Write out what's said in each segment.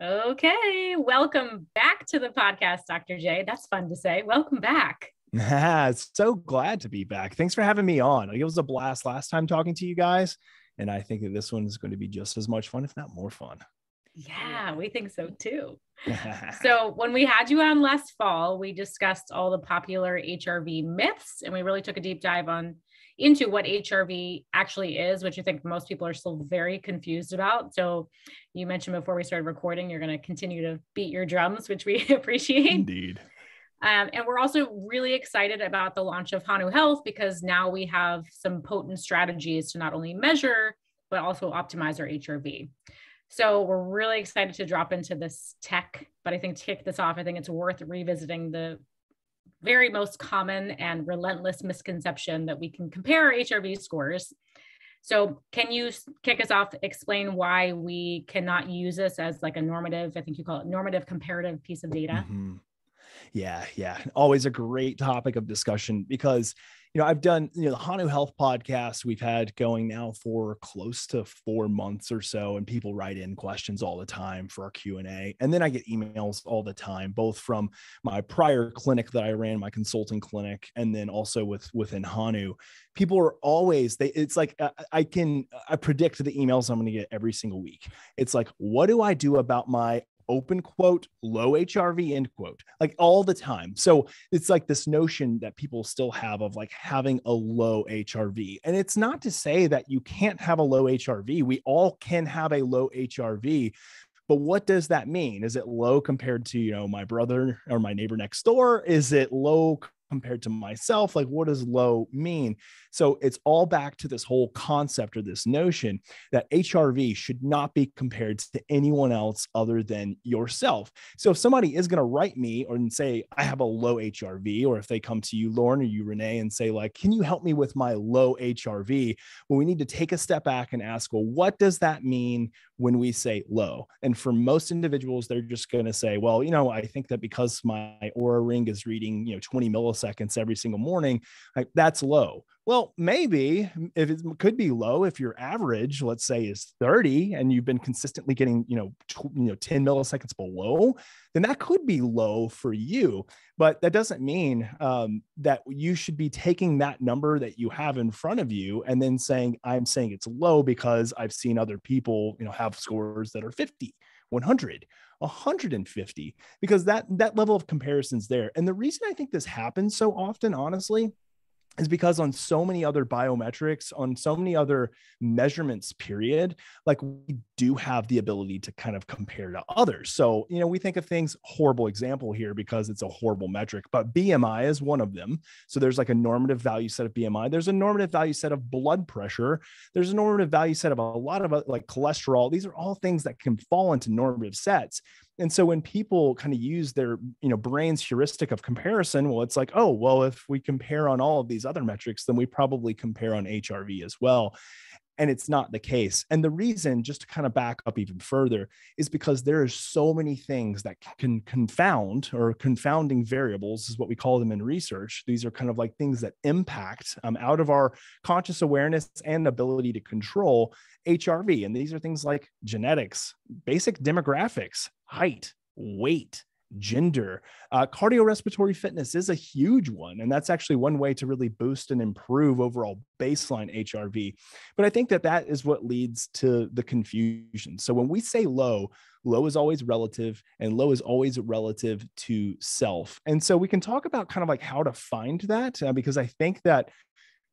Okay, welcome back to the podcast, Dr. Jay. That's fun to say. Welcome back. so glad to be back. Thanks for having me on. It was a blast last time talking to you guys, and I think that this one is going to be just as much fun, if not more fun. Yeah, we think so too. so, when we had you on last fall, we discussed all the popular HRV myths and we really took a deep dive on into what HRV actually is, which I think most people are still very confused about. So you mentioned before we started recording, you're going to continue to beat your drums, which we appreciate. Indeed. Um, and we're also really excited about the launch of Hanu Health because now we have some potent strategies to not only measure, but also optimize our HRV. So we're really excited to drop into this tech. But I think to kick this off, I think it's worth revisiting the very most common and relentless misconception that we can compare HRV scores. So, can you kick us off, explain why we cannot use this as like a normative, I think you call it normative comparative piece of data? Mm-hmm. Yeah, yeah. Always a great topic of discussion because you know, I've done, you know, the Hanu Health podcast we've had going now for close to four months or so, and people write in questions all the time for our Q and then I get emails all the time, both from my prior clinic that I ran, my consulting clinic, and then also with within Hanu. People are always they. It's like uh, I can I predict the emails I'm going to get every single week. It's like, what do I do about my open quote, low HRV, end quote, like all the time. So it's like this notion that people still have of like having a low HRV. And it's not to say that you can't have a low HRV. We all can have a low HRV. But what does that mean? Is it low compared to, you know, my brother or my neighbor next door? Is it low compared to myself like what does low mean? So it's all back to this whole concept or this notion that hrv should not be compared to anyone else other than yourself. So if somebody is going to write me or say i have a low hrv or if they come to you lauren or you renee and say like can you help me with my low hrv well we need to take a step back and ask well what does that mean when we say low? And for most individuals they're just going to say well you know i think that because my oura ring is reading you know 20 milliseconds milliseconds every single morning, like that's low. Well, maybe if it could be low, if your average, let's say, is 30 and you've been consistently getting, you know, tw- you know, 10 milliseconds below, then that could be low for you. But that doesn't mean um, that you should be taking that number that you have in front of you and then saying, I'm saying it's low because I've seen other people, you know, have scores that are 50, 100. 150 because that that level of comparisons there. And the reason i think this happens so often honestly is because on so many other biometrics, on so many other measurements, period, like we do have the ability to kind of compare to others. So, you know, we think of things, horrible example here because it's a horrible metric, but BMI is one of them. So there's like a normative value set of BMI. There's a normative value set of blood pressure. There's a normative value set of a lot of uh, like cholesterol. These are all things that can fall into normative sets and so when people kind of use their you know brain's heuristic of comparison well it's like oh well if we compare on all of these other metrics then we probably compare on hrv as well and it's not the case. And the reason just to kind of back up even further is because there are so many things that can confound or confounding variables is what we call them in research. These are kind of like things that impact um, out of our conscious awareness and ability to control hrv and these are things like genetics basic demographics height weight gender. Uh, cardiorespiratory fitness is a huge one. And that's actually one way to really boost and improve overall baseline HRV. But I think that that is what leads to the confusion. So when we say low, low is always relative and low is always relative to self. And so we can talk about kind of like how to find that uh, because I think that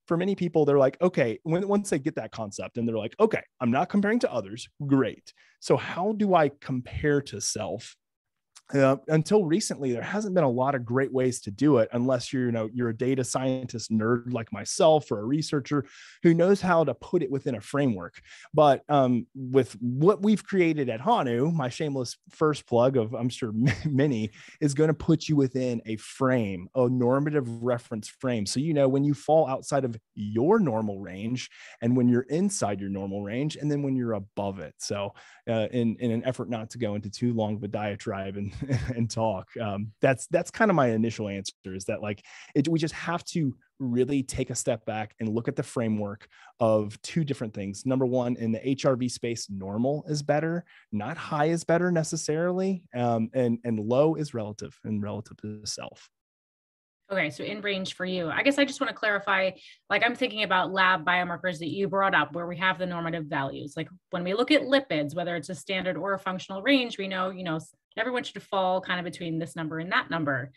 for many people, they're like, okay, when, once they get that concept and they're like, okay, I'm not comparing to others. Great. So, how do I compare to self? Uh, until recently there hasn't been a lot of great ways to do it unless you're you know you're a data scientist nerd like myself or a researcher who knows how to put it within a framework. But um, with what we've created at hanu my shameless first plug of i'm sure many is going to put you within a frame a normative reference frame. So you know when you fall outside of your normal range and when you're inside your normal range and then when you're above it. So uh, in in an effort not to go into too long of a diatribe and and talk. Um, that's that's kind of my initial answer is that like it, we just have to really take a step back and look at the framework of two different things. Number one, in the HRV space, normal is better, not high is better necessarily, um, and and low is relative and relative to the self. Okay, so in range for you. I guess I just want to clarify like I'm thinking about lab biomarkers that you brought up where we have the normative values. Like when we look at lipids, whether it's a standard or a functional range, we know, you know, everyone should fall kind of between this number and that number.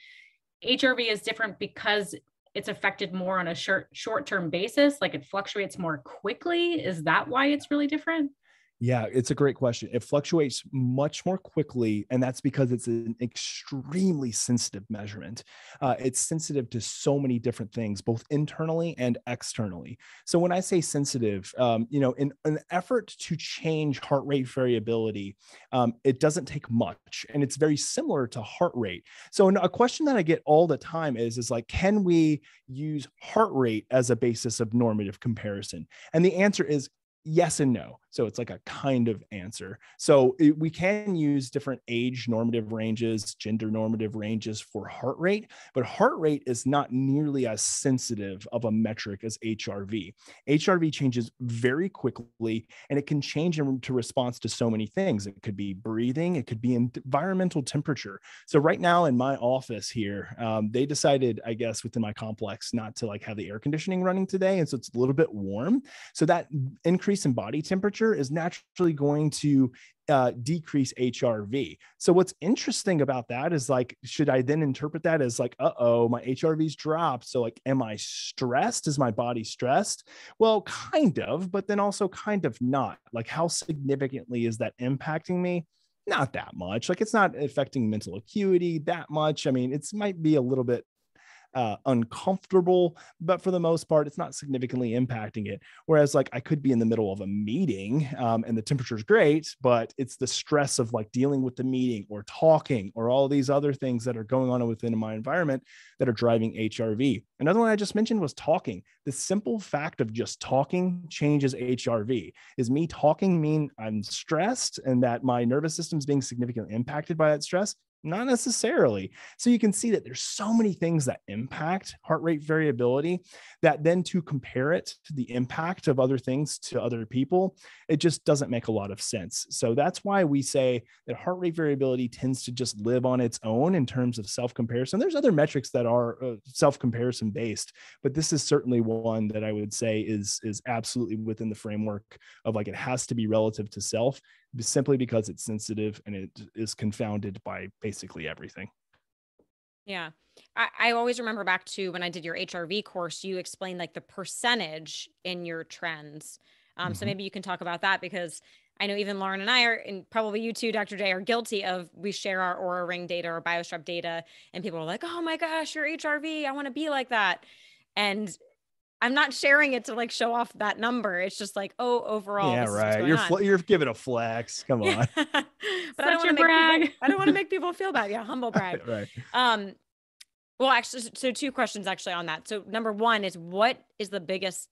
HRV is different because it's affected more on a short short-term basis, like it fluctuates more quickly. Is that why it's really different? Yeah, it's a great question. It fluctuates much more quickly, and that's because it's an extremely sensitive measurement. Uh, it's sensitive to so many different things, both internally and externally. So when I say sensitive, um, you know, in an effort to change heart rate variability, um, it doesn't take much, and it's very similar to heart rate. So a question that I get all the time is, is like, can we use heart rate as a basis of normative comparison? And the answer is yes and no. So it's like a kind of answer. So it, we can use different age normative ranges, gender normative ranges for heart rate, but heart rate is not nearly as sensitive of a metric as HRV. HRV changes very quickly and it can change into response to so many things. It could be breathing, it could be environmental temperature. So right now in my office here, um, they decided, I guess, within my complex not to like have the air conditioning running today. And so it's a little bit warm. So that increase in body temperature temperature is naturally going to uh, decrease HRV. So what's interesting about that is like, should I then interpret that as like, uh oh, my HRV's dropped. So like, am I stressed? Is my body stressed? Well, kind of, but then also kind of not. Like, how significantly is that impacting me? Not that much. Like, it's not affecting mental acuity that much. I mean, it's might be a little bit uh, uncomfortable, but for the most part, it's not significantly impacting it. Whereas, like, I could be in the middle of a meeting um, and the temperature is great, but it's the stress of like dealing with the meeting or talking or all these other things that are going on within my environment that are driving HRV. Another one I just mentioned was talking. The simple fact of just talking changes HRV. Is me talking mean I'm stressed and that my nervous system is being significantly impacted by that stress? Not necessarily. So you can see that there's so many things that impact heart rate variability that then to compare it to the impact of other things to other people, it just doesn't make a lot of sense. So that's why we say that heart rate variability tends to just live on its own in terms of self comparison. There's other metrics that are uh, self comparison based, but this is certainly one that I would say is is absolutely within the framework of like it has to be relative to self simply because it's sensitive and it is confounded by basically everything. Yeah. I, I, always remember back to when I did your HRV course, you explained like the percentage in your trends. Um, mm-hmm. So maybe you can talk about that because I know even Lauren and I are, and probably you too, Dr. Jay, are guilty of we share our Oura Ring data or BioStrap data, and people are like, "Oh my gosh, your HRV, I want to be like that," and I'm not sharing it to like show off that number. It's just like, oh, overall. Yeah, right. You're fl- you're giving a flex. Come on. but I don't want to brag. People, I don't want to make people feel bad. Yeah, humble brag. right. Um. Well, actually, so two questions actually on that. So number one is what is the biggest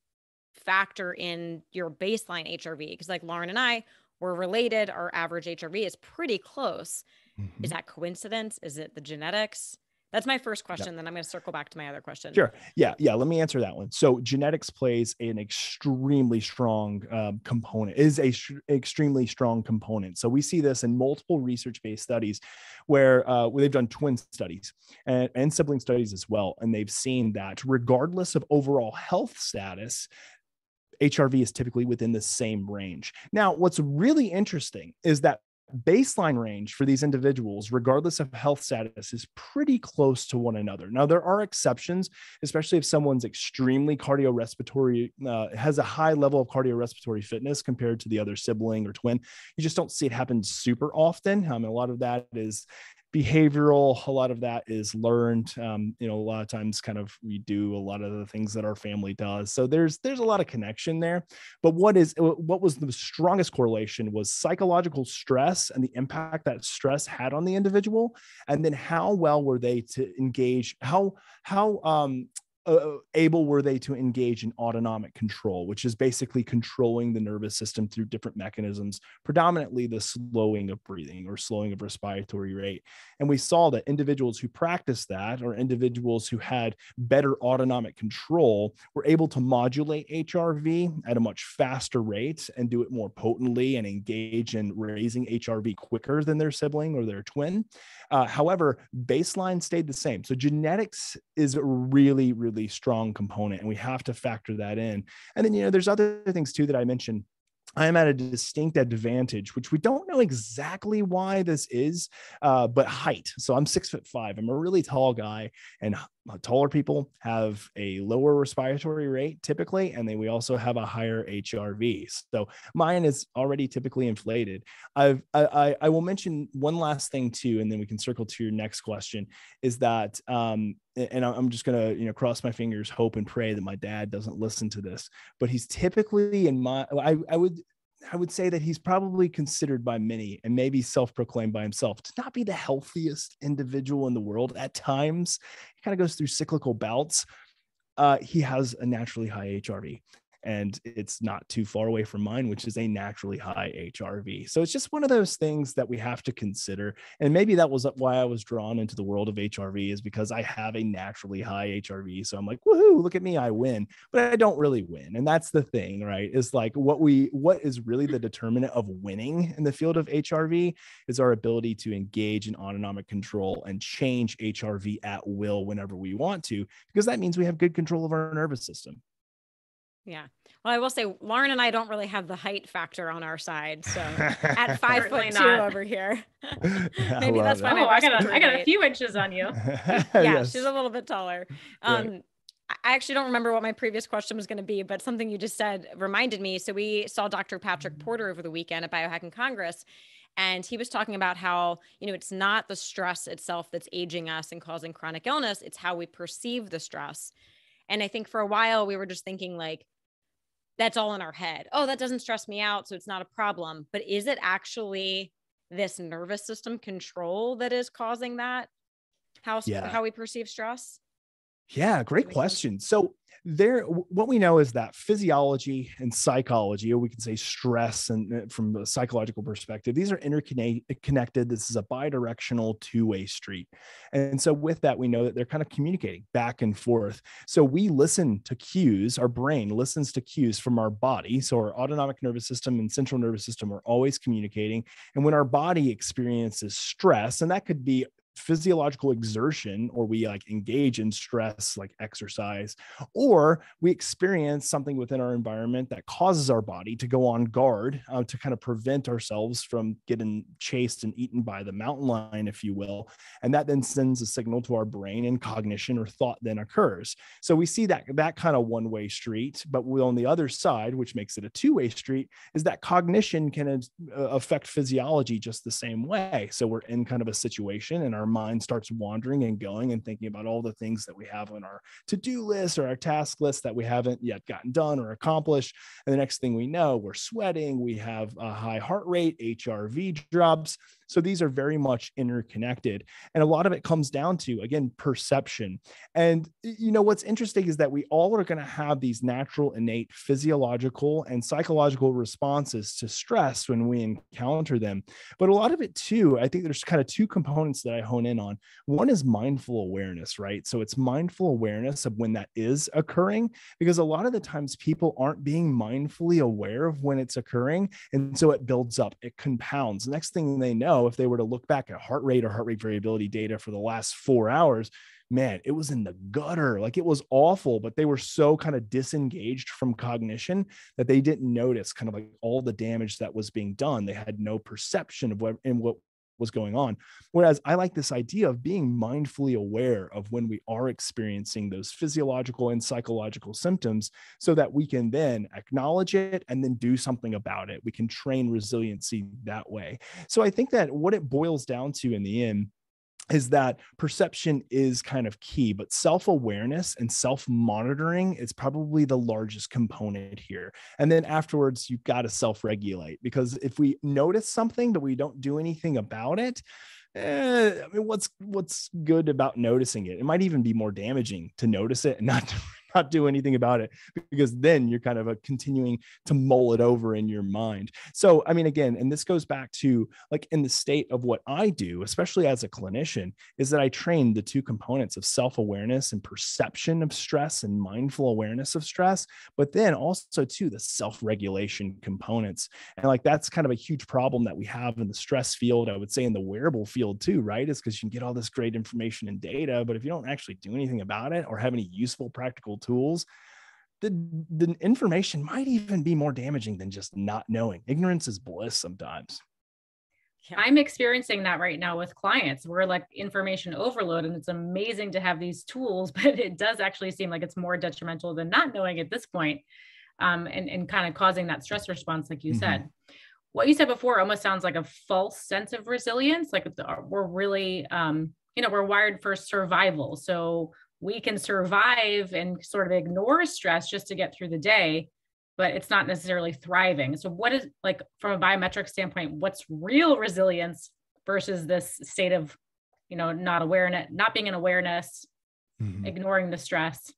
factor in your baseline HRV? Because like Lauren and I were related. Our average HRV is pretty close. Mm-hmm. Is that coincidence? Is it the genetics? That's my first question. Then I'm going to circle back to my other question. Sure. Yeah. Yeah. Let me answer that one. So genetics plays an extremely strong um, component, is a sh- extremely strong component. So we see this in multiple research-based studies where, uh, where they've done twin studies and, and sibling studies as well. And they've seen that regardless of overall health status, HRV is typically within the same range. Now, what's really interesting is that baseline range for these individuals, regardless of health status, is pretty close to one another. Now, there are exceptions, especially if someone's extremely cardiorespiratory, uh, has a high level of cardiorespiratory fitness compared to the other sibling or twin. You just don't see it happen super often. Um, a lot of that is behavioral a lot of that is learned um, you know a lot of times kind of we do a lot of the things that our family does. So there's there's a lot of connection there. But what is what was the strongest correlation was psychological stress and the impact that stress had on the individual. And then how well were they to engage how how um uh, able were they to engage in autonomic control, which is basically controlling the nervous system through different mechanisms, predominantly the slowing of breathing or slowing of respiratory rate. And we saw that individuals who practiced that, or individuals who had better autonomic control, were able to modulate HRV at a much faster rate and do it more potently and engage in raising HRV quicker than their sibling or their twin. Uh, however, baseline stayed the same. So genetics is really, really, strong component, and we have to factor that in. And then, you know, there's other things too that I mentioned I am at a distinct advantage, which we don't know exactly why this is, uh, but height. So I'm six foot five. I'm a really tall guy, and taller people have a lower respiratory rate typically, and then we also have a higher HRV. So mine is already typically inflated. I've I, I will mention one last thing too, and then we can circle to your next question. Is that um, and I'm just gonna you know cross my fingers, hope and pray that my dad doesn't listen to this. But he's typically in my I I would I would say that he's probably considered by many and maybe self-proclaimed by himself to not be the healthiest individual in the world. At times, he kind of goes through cyclical bouts. Uh, he has a naturally high HRV and it's not too far away from mine, which is a naturally high HRV. So it's just one of those things that we have to consider. And maybe that was why I was drawn into the world of HRV is because I have a naturally high HRV. So I'm like, woohoo, look at me, I win. But I don't really win. And that's the thing, right? Is like what we what is really the determinant of winning in the field of HRV is our ability to engage in autonomic control and change HRV at will whenever we want to, because that means we have good control of our nervous system. Yeah. Well, I will say Lauren and I don't really have the height factor on our side. So at five foot two not. over here. Maybe that's why oh, I got a, I got a few inches on you. yeah, yes. she's a little bit taller. Um, right. I actually don't remember what my previous question was going to be, but something you just said reminded me. So we saw Dr. Patrick Porter over the weekend at Biohacking Congress, and he was talking about how you know it's not the stress itself that's aging us and causing chronic illness; it's how we perceive the stress. And I think for a while we were just thinking like, that's all in our head. Oh, that doesn't stress me out. So it's not a problem. But is it actually this nervous system control that is causing that? How, yeah. how we perceive stress? Yeah, great question. So there what we know is that physiology and psychology or we can say stress and uh, from a psychological perspective these are interconnected this is a bidirectional two-way street. And so with that we know that they're kind of communicating back and forth. So we listen to cues our brain listens to cues from our body. So our autonomic nervous system and central nervous system are always communicating. And when our body experiences stress and that could be physiological exertion or we like engage in stress like exercise or we experience something within our environment that causes our body to go on guard uh, to kind of prevent ourselves from getting chased and eaten by the mountain lion if you will and that then sends a signal to our brain and cognition or thought then occurs. So we see that that kind of one way street but on the other side which makes it a two way street is that cognition can uh, affect physiology just the same way. So we're in kind of a situation and our our mind starts wandering and going and thinking about all the things that we have on our to-do list or our task list that we haven't yet gotten done or accomplished. And the next thing we know we're sweating we have a high heart rate hrv drops so these are very much interconnected. And a lot of it comes down to, again, perception. And, you know, what's interesting is that we all are going to have these natural, innate physiological and psychological responses to stress when we encounter them. But a lot of it, too, I think there's kind of two components that I hone in on. One is mindful awareness, right? So it's mindful awareness of when that is occurring, because a lot of the times people aren't being mindfully aware of when it's occurring. And so it builds up, it compounds. Next thing they know, know if they were to look back at heart rate or heart rate variability data for the last four hours, man, it was in the gutter. Like it was awful, but they were so kind of disengaged from cognition that they didn't notice kind of like all the damage that was being done. They had no perception of what and what was going on. Whereas I like this idea of being mindfully aware of when we are experiencing those physiological and psychological symptoms so that we can then acknowledge it and then do something about it. We can train resiliency that way. So I think that what it boils down to in the end is that perception is kind of key, but self awareness and self monitoring is probably the largest component here. And then afterwards, you've got to self regulate because if we notice something but we don't do anything about it, eh, I mean, what's what's good about noticing it? It might even be more damaging to notice it and not not do anything about it because then you're kind of a continuing to mull it over in your mind. So, I mean, again, and this goes back to like in the state of what I do, especially as a clinician, is that I train the two components of self awareness and perception of stress and mindful awareness of stress, but then also to the self regulation components. And like that's kind of a huge problem that we have in the stress field. I would say in the wearable field too, right? Is because you can get all this great information and data, but if you don't actually do anything about it or have any useful practical tools the the information might even be more damaging than just not knowing. Ignorance is bliss sometimes. I'm experiencing that right now with clients. We're like information overload and it's amazing to have these tools but it does actually seem like it's more detrimental than not knowing at this point um, and, and kind of causing that stress response like you mm-hmm. said. What you said before almost sounds like a false sense of resilience like we're really um, you know we're wired for survival. So we can survive and sort of ignore stress just to get through the day but it's not necessarily thriving. So what is like from a biometric standpoint what's real resilience versus this state of you know not awareness not being in awareness mm-hmm. ignoring the stress?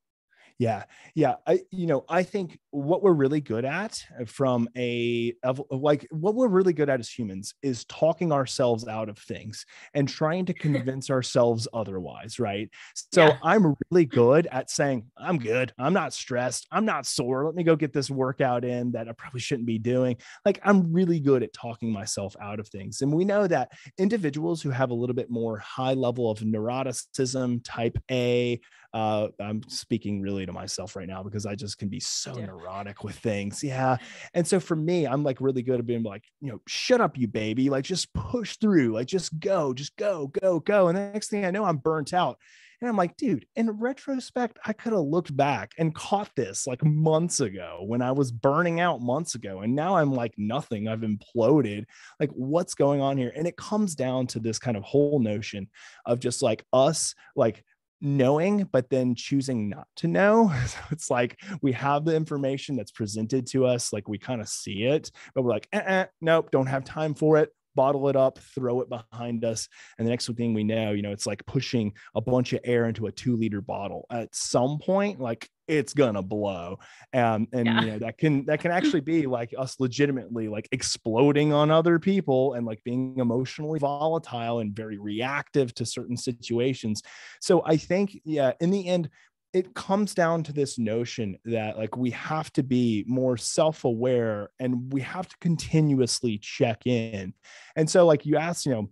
Yeah. Yeah. I you know i think what we're really good at uh, from a like what we're really good at as humans is talking ourselves out of things and trying to convince ourselves otherwise right? So yeah. i'm really good at saying i'm good. I'm not stressed. I'm not sore. Let me go get this workout in that i probably shouldn't be doing. Like i'm really good at talking myself out of things. And we know that individuals who have a little bit more high level of neuroticism type a uh, I'm speaking really to myself right now because I just can be so yeah. neurotic with things. Yeah. And so for me, I'm like really good at being like, you know, shut up, you baby. Like just push through, like just go, just go, go, go. And the next thing I know, I'm burnt out. And I'm like, dude, in retrospect, I could have looked back and caught this like months ago when I was burning out months ago. And now I'm like nothing. I've imploded. Like, what's going on here? And it comes down to this kind of whole notion of just like us, like knowing but then choosing not to know. So it's like we have the information that's presented to us like we kind of see it but we're like eh, eh, nope don't have time for it bottle it up, throw it behind us. And the next thing we know, you know, it's like pushing a bunch of air into a two liter bottle. At some point, like it's gonna blow. Um, and yeah. you know, that can that can actually be like us legitimately like exploding on other people and like being emotionally volatile and very reactive to certain situations. So I think, yeah, in the end, it comes down to this notion that like we have to be more self-aware and we have to continuously check in. And so like you asked you know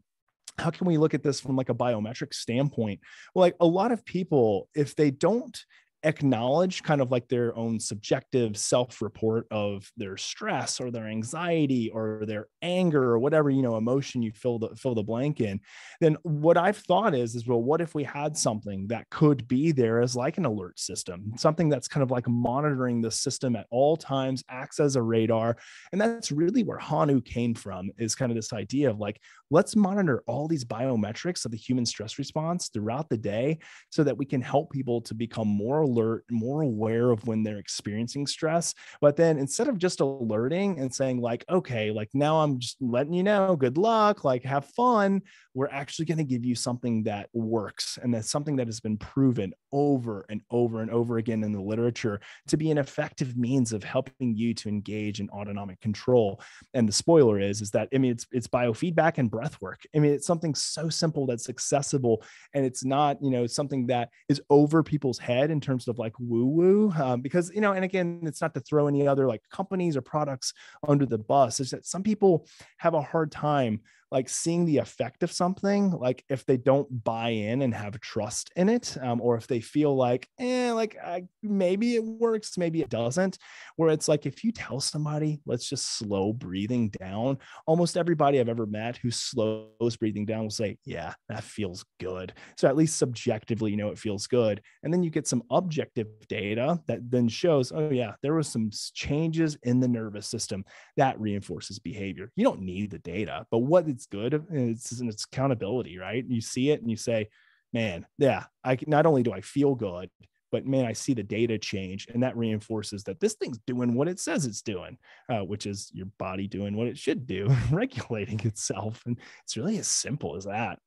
how can we look at this from like a biometric standpoint? Well like a lot of people if they don't acknowledge kind of like their own subjective self report of their stress or their anxiety or their anger or whatever you know emotion you fill the fill the blank in then what i've thought is is well what if we had something that could be there as like an alert system something that's kind of like monitoring the system at all times acts as a radar and that's really where hanu came from is kind of this idea of like let's monitor all these biometrics of the human stress response throughout the day so that we can help people to become more alert, more aware of when they're experiencing stress. But then instead of just alerting and saying, like, okay, like now I'm just letting you know, good luck, like have fun, we're actually going to give you something that works. And that's something that has been proven over and over and over again in the literature to be an effective means of helping you to engage in autonomic control. And the spoiler is, is that I mean it's it's biofeedback and breath work. I mean, it's something so simple that's accessible and it's not, you know, something that is over people's head in terms of like woo woo. Um, because, you know, and again, it's not to throw any other like companies or products under the bus. Is that some people have a hard time like seeing the effect of something like if they don't buy in and have trust in it um, or if they feel like eh, like I, maybe it works maybe it doesn't where it's like if you tell somebody let's just slow breathing down almost everybody i've ever met who slows breathing down will say yeah that feels good. So at least subjectively you know it feels good. And then you get some objective data that then shows oh yeah there was some changes in the nervous system that reinforces behavior. You don't need the data but what it's good it's, it's accountability right you see it and you say man yeah i not only do i feel good but man i see the data change and that reinforces that this thing's doing what it says it's doing uh, which is your body doing what it should do regulating itself and it's really as simple as that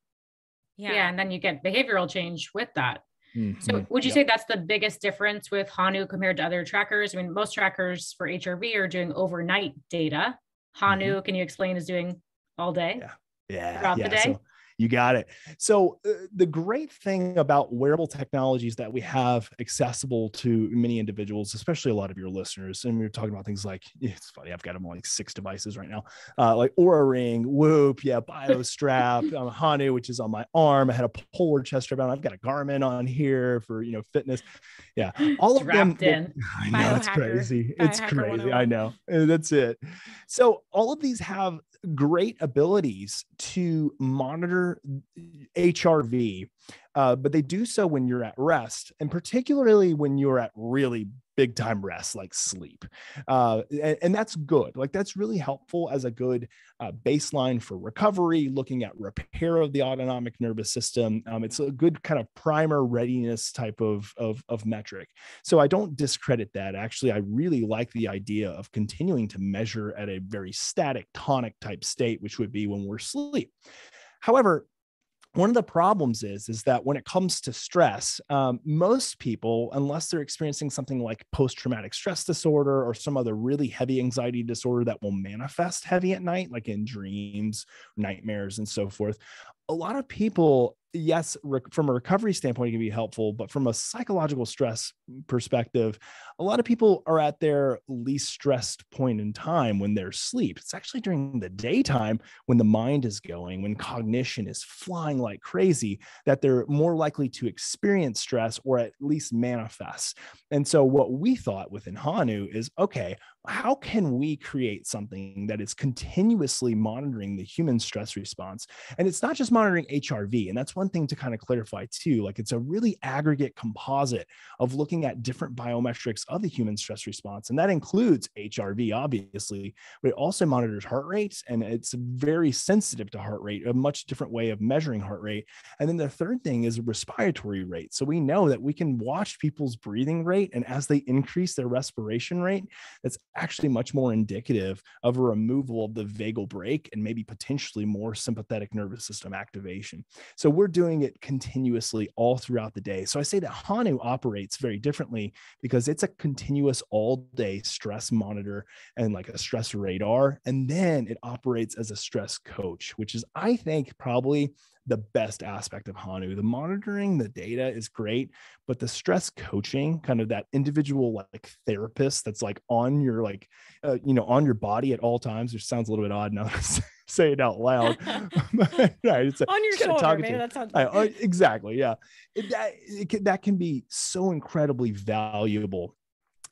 Yeah. yeah. And then you get behavioral change with that. Mm-hmm. So would you yep. say that's the biggest difference with Hanu compared to other trackers? I mean, most trackers for HRV are doing overnight data. Hanu, mm-hmm. can you explain, is doing all day? Yeah. Yeah. Throughout yeah. the day. So you got it. So, uh, the great thing about wearable technologies that we have accessible to many individuals, especially a lot of your listeners, and we are talking about things like it's funny, I've got them on like six devices right now, uh, like Oura Ring, Whoop, yeah, BioStrap, um, Hanu, which is on my arm. I had a Polar chest strap on. I've got a Garmin on here for you know fitness. Yeah, all of them. In. I know it's crazy. It's crazy. I know. Uh, that's it. So all of these have great abilities to monitor HRV, uh, but they do so when you're at rest, and particularly when you're at really big time rest like sleep. Uh, and, and, that's good. Like that's really helpful as a good uh, baseline for recovery, looking at repair of the autonomic nervous system. Um, it's a good kind of primer readiness type of, of, of metric. So I don't discredit that. Actually, I really like the idea of continuing to measure at a very static tonic type state, which would be when we're asleep. However, one of the problems is is that when it comes to stress um, most people unless they're experiencing something like post-traumatic stress disorder or some other really heavy anxiety disorder that will manifest heavy at night like in dreams nightmares and so forth a lot of people yes, from a recovery standpoint, it can be helpful, but from a psychological stress perspective, a lot of people are at their least stressed point in time when they're asleep. It's actually during the daytime when the mind is going, when cognition is flying like crazy, that they're more likely to experience stress or at least manifest. And so, what we thought within Hanu is okay, how can we create something that is continuously monitoring the human stress response? And it's not just monitoring HRV, and that's one thing to kind of clarify too. Like it's a really aggregate composite of looking at different biometrics of the human stress response. And that includes HRV, obviously, but it also monitors heart rates and it's very sensitive to heart rate, a much different way of measuring heart rate. And then the third thing is respiratory rate. So we know that we can watch people's breathing rate. And as they increase their respiration rate, that's actually much more indicative of a removal of the vagal brake and maybe potentially more sympathetic nervous system activation. So we're doing it continuously all throughout the day. So I say that Hanu operates very differently because it's a continuous all day stress monitor and like a stress radar. And then it operates as a stress coach, which is, I think, probably the best aspect of Hanu. The monitoring, the data is great, but the stress coaching, kind of that individual like therapist that's like on your like, uh, you know, on your body at all times, which sounds a little bit odd now say it out loud. right, it's a, on your shoulder, maybe that sounds right, uh, exactly. Yeah, it, that it, that can be so incredibly valuable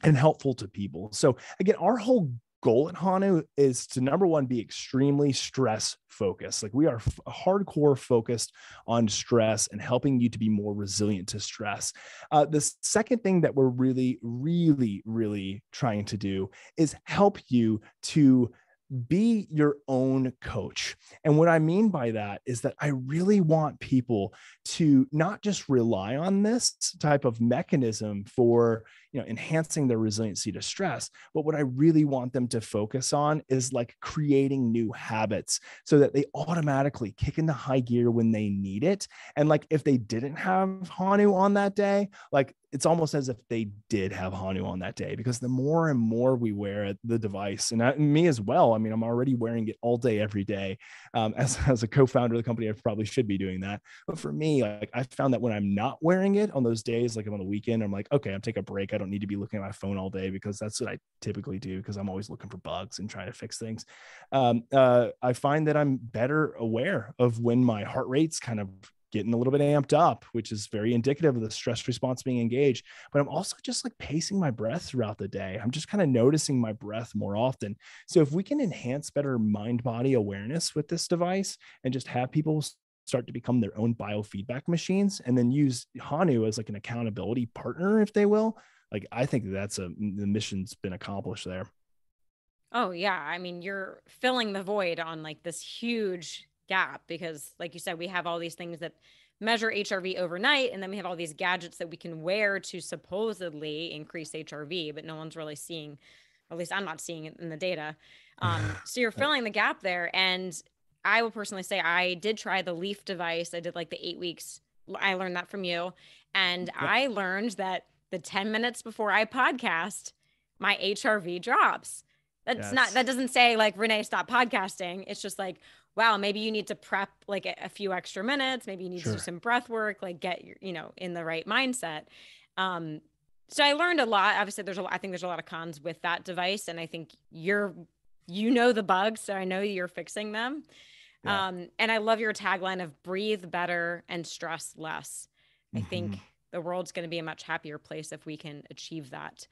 and helpful to people. So again, our whole goal at Hanu is to number one be extremely stress focused. Like we are f- hardcore focused on stress and helping you to be more resilient to stress. Uh, the second thing that we're really, really, really trying to do is help you to be your own coach. And what I mean by that is that I really want people to not just rely on this type of mechanism for you know enhancing their resiliency to stress but what i really want them to focus on is like creating new habits so that they automatically kick into high gear when they need it and like if they didn't have hanu on that day like it's almost as if they did have Hanu on that day because the more and more we wear the device, and, I, and me as well. I mean, I'm already wearing it all day, every day. Um, as, as a co-founder of the company, I probably should be doing that. But for me, like I found that when I'm not wearing it on those days, like I'm on the weekend, I'm like, okay, I'm taking a break. Don't need to be looking at my phone all day because that's what I typically do because I'm always looking for bugs and trying to fix things. Um, uh, I find that I'm better aware of when my heart rate's kind of getting a little bit amped up, which is very indicative of the stress response being engaged. But I'm also just like pacing my breath throughout the day. I'm just kind of noticing my breath more often. So if we can enhance better mind body awareness with this device and just have people start to become their own biofeedback machines and then use Hanu as like an accountability partner, if they will. Like I think that's a the mission's been accomplished there. Oh yeah, I mean you're filling the void on like this huge gap because like you said we have all these things that measure HRV overnight and then we have all these gadgets that we can wear to supposedly increase HRV but no one's really seeing at least I'm not seeing it in the data. Um, so you're filling the gap there and I will personally say I did try the Lief device. I did like the eight weeks. I learned that from you. And I learned that the 10 minutes before I podcast, my HRV drops. That's yes. not, that doesn't say like, Renee, stop podcasting. It's just like, wow, maybe you need to prep like a, few extra minutes. Maybe you need sure. to do some breath work, like get your, you know, in the right mindset. Um, so I learned a lot. Obviously, there's a, I think there's a lot of cons with that device, and I think you're, you know, the bugs, so I know you're fixing them. Yeah. Um, and I love your tagline of breathe better and stress less. I mm-hmm. think the world's going to be a much happier place if we can achieve that.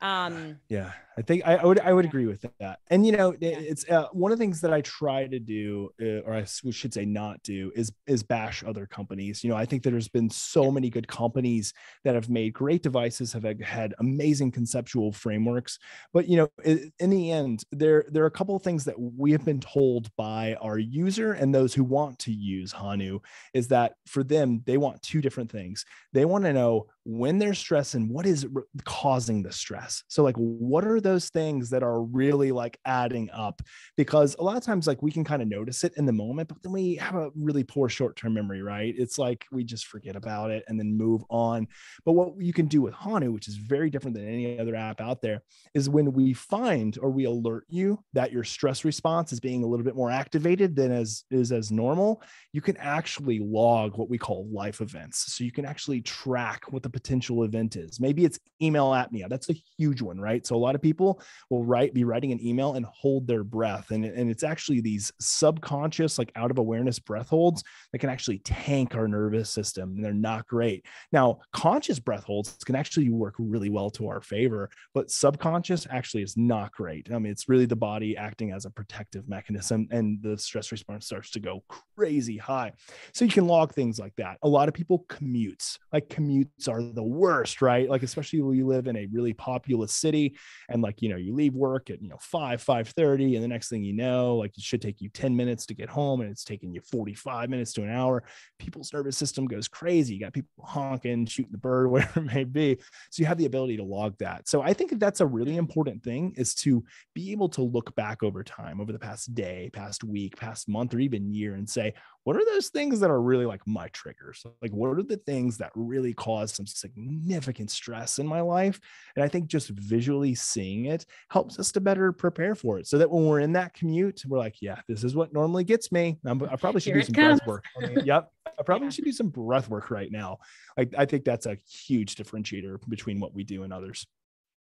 Um, yeah, I think I, I, would I would agree with that. And you know, it's uh, one of the things that I try to do, uh, or I should say not do, is is bash other companies. You know, I think that there's been so many good companies that have made great devices, have had amazing conceptual frameworks, but you know, in the end, there there are a couple of things that we have been told by our user and those who want to use Hanu is that for them they want two different things. They want to know when they're stressing, what is causing the stress? So, like, what are those things that are really like adding up? Because a lot of times, like, we can kind of notice it in the moment, but then we have a really poor short term memory, right? It's like we just forget about it and then move on. But what you can do with Hanu, which is very different than any other app out there, is when we find or we alert you that your stress response is being a little bit more activated than as is as normal, you can actually log what we call life events. So you can actually track what the potential event is. Maybe it's email apnea. That's a huge one, right? So a lot of people will write be writing an email and hold their breath. And, and it's actually these subconscious, like out of awareness breath holds that can actually tank our nervous system. And they're not great. Now, conscious breath holds can actually work really well to our favor, but subconscious actually is not great. I mean, it's really the body acting as a protective mechanism and the stress response starts to go crazy high. So you can log things like that. A lot of people commutes, like commutes are the worst, right? Like, especially when you live in a really populous city and like, you know, you leave work at, you know, 5, 5 30, and the next thing you know, like it should take you 10 minutes to get home and it's taking you 45 minutes to an hour. People's nervous system goes crazy. You got people honking, shooting the bird, whatever it may be. So you have the ability to log that. So I think that that's a really important thing is to be able to look back over time, over the past day, past week, past month, or even year and say, what are those things that are really like my triggers? Like, what are the things that really cause some significant stress in my life? And I think just visually seeing it helps us to better prepare for it so that when we're in that commute, we're like, yeah, this is what normally gets me. I'm, i probably should Here do some comes. breath work. yep. I probably yeah. should do some breath work right now. Like, I think that's a huge differentiator between what we do and others.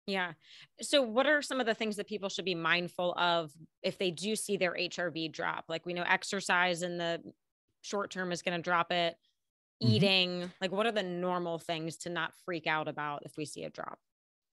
Yeah. So, what are some of the things that people should be mindful of if they do see their HRV drop? Like, we know exercise in the short term is going to drop it, mm-hmm. eating. Like, what are the normal things to not freak out about if we see a drop?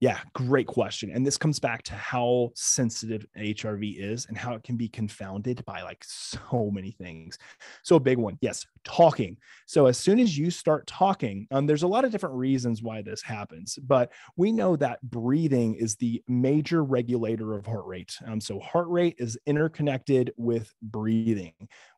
Yeah, great question. And this comes back to how sensitive HRV is and how it can be confounded by like so many things. So, a big one, yes, talking. So, as soon as you start talking, um, there's a lot of different reasons why this happens, but we know that breathing is the major regulator of heart rate. Um, so, heart rate is interconnected with breathing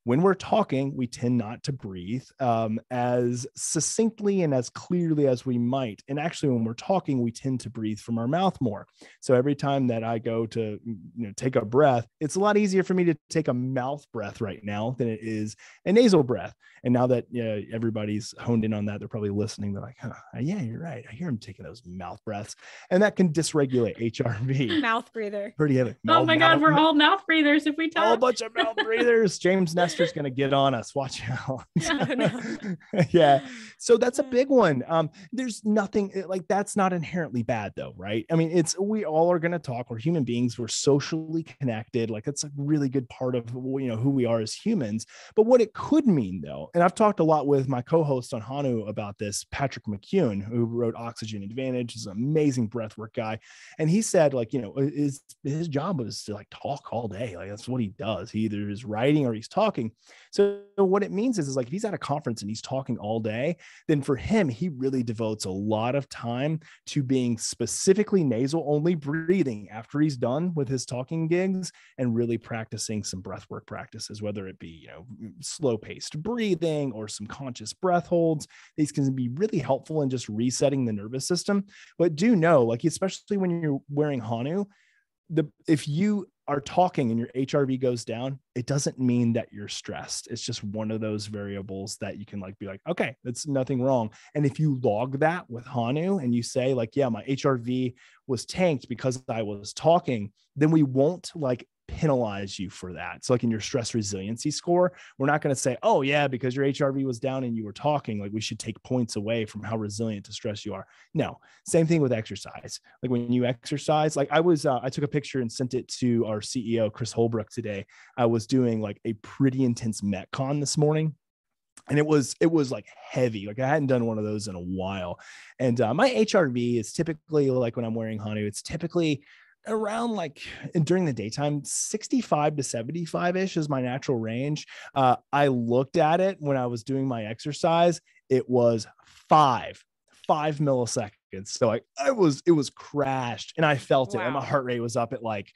when we're talking, we tend not to breathe um, as succinctly and as clearly as we might. And actually, when we're talking, we tend to breathe from our mouth more. So every time that I go to you know, take a breath, it's a lot easier for me to take a mouth breath right now than it is a nasal breath. And now that you know, everybody's honed in on that, they're probably listening. They're like, huh, yeah, you're right. I hear him taking those mouth breaths. And that can dysregulate HRV. Mouth breather. Pretty heavy. Oh my God, we're all mouth breathers if we talk. a bunch of mouth breathers. James Nestor's going to get on us. Watch out. yeah. So that's a big one. Um, there's nothing like that's not inherently bad though, right? I mean, it's we all are going to talk. We're human beings. We're socially connected. Like that's a really good part of you know who we are as humans. But what it could mean though, and I've talked a lot with my co-host on Hanu about this, Patrick McKeown, who wrote Oxygen Advantage, is an amazing breathwork guy, and he said like you know his his job was to like talk all day. Like that's what he does. He either is writing or he's talking. So what it means is, is like if he's at a conference and he's talking all day, then for him, he really devotes a lot of time to being specifically nasal only breathing after he's done with his talking gigs and really practicing some breath work practices, whether it be, you know, slow paced breathing or some conscious breath holds. These can be really helpful in just resetting the nervous system. But do know, like, especially when you're wearing Hanu, the if you are talking and your HRV goes down, it doesn't mean that you're stressed. It's just one of those variables that you can like be like, okay, that's nothing wrong. And if you log that with Hanu and you say, like, yeah, my HRV was tanked because I was talking, then we won't like penalize you for that. So, like in your stress resiliency score, we're not going to say, oh, yeah, because your HRV was down and you were talking, like we should take points away from how resilient to stress you are. No, same thing with exercise. Like when you exercise, like I was, uh, I took a picture and sent it to our CEO, Chris Holbrook, today. I was doing like a pretty intense Metcon this morning and it was it was like heavy like i hadn't done one of those in a while and uh, my hrv is typically like when i'm wearing Hanu it's typically around like during the daytime 65 to 75 ish is my natural range uh, i looked at it when i was doing my exercise it was five five milliseconds so I, I was it was crashed and i felt wow. it and my heart rate was up at like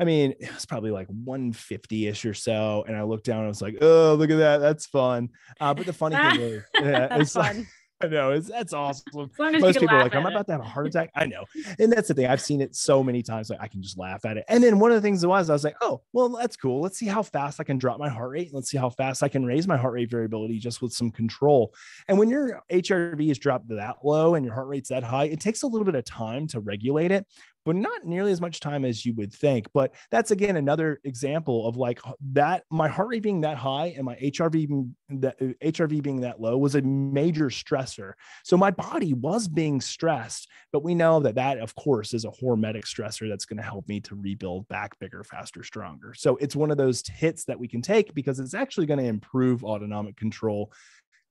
I mean, it was probably like 150 ish or so. And I looked down and I was like, oh, look at that. That's fun. Uh, but the funny thing is, yeah, it's fun. like, I know it's that's awesome. Most people are like, I'm about to have a heart attack. I know. And that's the thing. I've seen it so many times. Like I can just laugh at it. And then one of the things was I was like, oh, well, that's cool. Let's see how fast I can drop my heart rate. Let's see how fast I can raise my heart rate variability just with some control. And when your HRV is dropped that low and your heart rate's that high, it takes a little bit of time to regulate it but not nearly as much time as you would think. But that's again another example of like that my heart rate being that high and my HRV that uh, HRV being that low was a major stressor. So my body was being stressed, but we know that that of course is a hormetic stressor that's going to help me to rebuild back bigger, faster, stronger. So it's one of those hits that we can take because it's actually going to improve autonomic control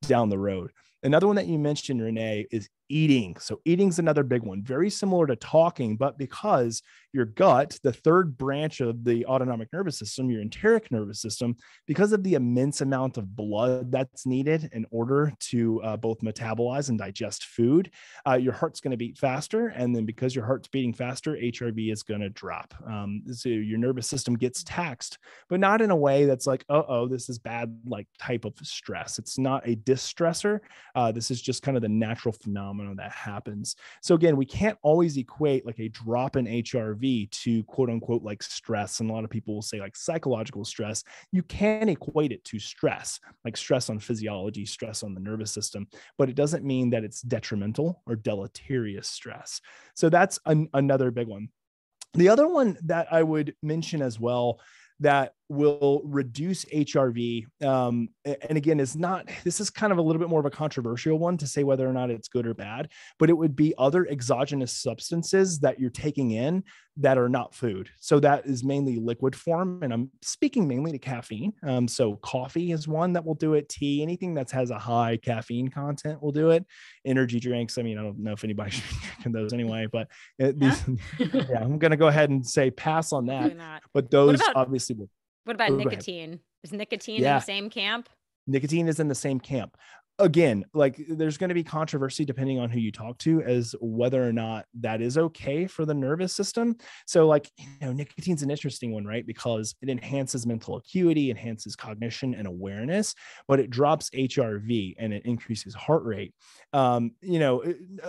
down the road. Another one that you mentioned, Renee, is eating. So, eating's another big one, very similar to talking, but because your gut, the third branch of the autonomic nervous system, your enteric nervous system, because of the immense amount of blood that's needed in order to uh, both metabolize and digest food, uh, your heart's going to beat faster. And then because your heart's beating faster, HRV is going to drop. Um, so, your nervous system gets taxed, but not in a way that's like, oh, oh, this is bad, like type of stress. It's not a distressor. Uh, this is just kind of the natural phenomenon that happens. So again, we can't always equate like a drop in HRV to quote unquote like stress. And a lot of people will say like psychological stress. You can equate it to stress, like stress on physiology, stress on the nervous system, but it doesn't mean that it's detrimental or deleterious stress. So that's an, another big one. The other one that I would mention as well that will reduce HRV. Um, and again, is not this is kind of a little bit more of a controversial one to say whether or not it's good or bad, but it would be other exogenous substances that you're taking in that are not food. So that is mainly liquid form, and I'm speaking mainly to caffeine. Um, so coffee is one that will do it. Tea, anything that has a high caffeine content will do it. Energy drinks. I mean, I don't know if anybody should be drinking those anyway, but it, yeah. These, yeah, I'm gonna go ahead and say pass on that. But those obviously will what about oh, nicotine? Is nicotine yeah. in the same camp? Nicotine is in the same camp again, like there's going to be controversy depending on who you talk to as whether or not that is okay for the nervous system. So, like, you know, nicotine's an interesting one, right? Because it enhances mental acuity, enhances cognition and awareness, but it drops HRV and it increases heart rate. Um, you know,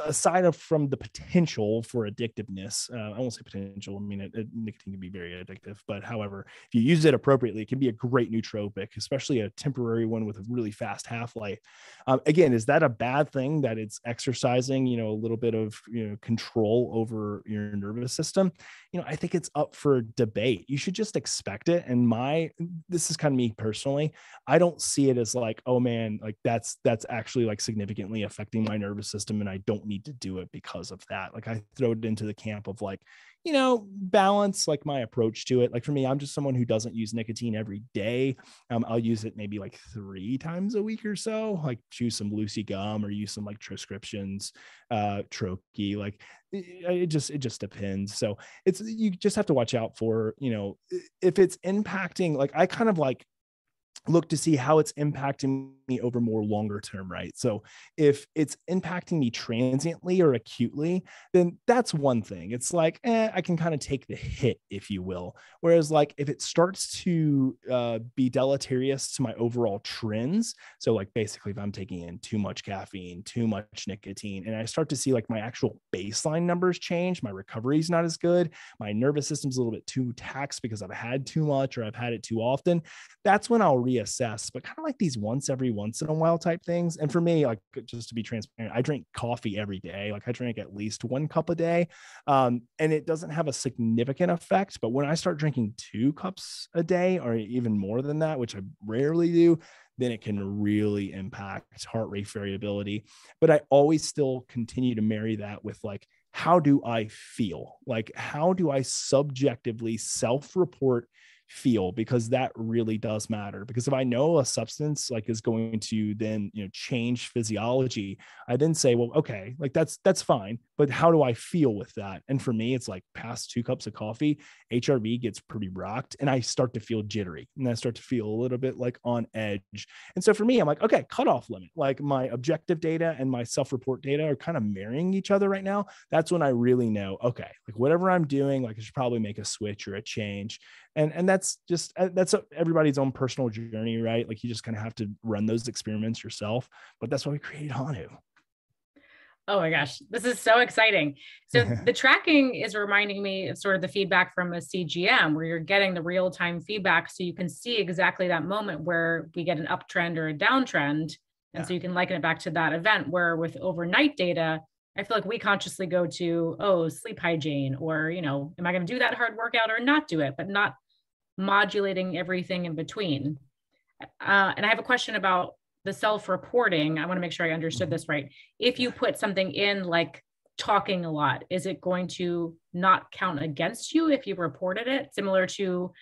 aside from the potential for addictiveness, uh, I won't say potential. I mean, it, it, nicotine can be very addictive, but however, if you use it appropriately, it can be a great nootropic, especially a temporary one with a really fast half life. Um, again, is that a bad thing that it's exercising, you know, a little bit of you know control over your nervous system? You know, I think it's up for debate. You should just expect it. And my this is kind of me personally. I don't see it as like, oh man, like that's that's actually like significantly affecting my nervous system, and I don't need to do it because of that. Like I throw it into the camp of like, you know, balance like my approach to it. Like for me, I'm just someone who doesn't use nicotine every day. Um, I'll use it maybe like three times a week or so, like choose some Lucy gum or use some like transcriptions, uh, troche. Like it just, it just depends. So it's, you just have to watch out for, you know, if it's impacting, like I kind of like look to see how it's impacting me over more longer term, right? So if it's impacting me transiently or acutely, then that's one thing. It's like, eh, I can kind of take the hit, if you will. Whereas, like, if it starts to uh, be deleterious to my overall trends, so like basically if I'm taking in too much caffeine, too much nicotine, and I start to see like my actual baseline numbers change, my recovery is not as good, my nervous system's a little bit too taxed because I've had too much or I've had it too often, that's when I'll reassess. But kind of like these once every once in a while type things. And for me, like just to be transparent, I drink coffee every day. Like I drink at least one cup a day. Um, and it doesn't have a significant effect. But when I start drinking two cups a day or even more than that, which I rarely do, then it can really impact heart rate variability. But I always still continue to marry that with like, how do I feel? Like, how do I subjectively self report feel because that really does matter because if i know a substance like is going to then you know change physiology i then say well okay like that's that's fine but how do i feel with that? And for me it's like past two cups of coffee hrv gets pretty rocked and i start to feel jittery and i start to feel a little bit like on edge. And so for me i'm like okay cutoff limit like my objective data and my self-report data are kind of marrying each other right now. That's when i really know okay like whatever i'm doing like i should probably make a switch or a change and and that's just uh, that's everybody's own personal journey right? Like you just kind of have to run those experiments yourself but that's why we created hanu oh my gosh this is so exciting. So the tracking is reminding me of sort of the feedback from a cgm where you're getting the real-time feedback so you can see exactly that moment where we get an uptrend or a downtrend. And yeah. so you can liken it back to that event where with overnight data I feel like we consciously go to, oh, sleep hygiene, or, you know, am I going to do that hard workout or not do it, but not modulating everything in between. Uh, and I have a question about the self reporting. I want to make sure I understood this right. If you put something in like talking a lot, is it going to not count against you if you reported it? Similar to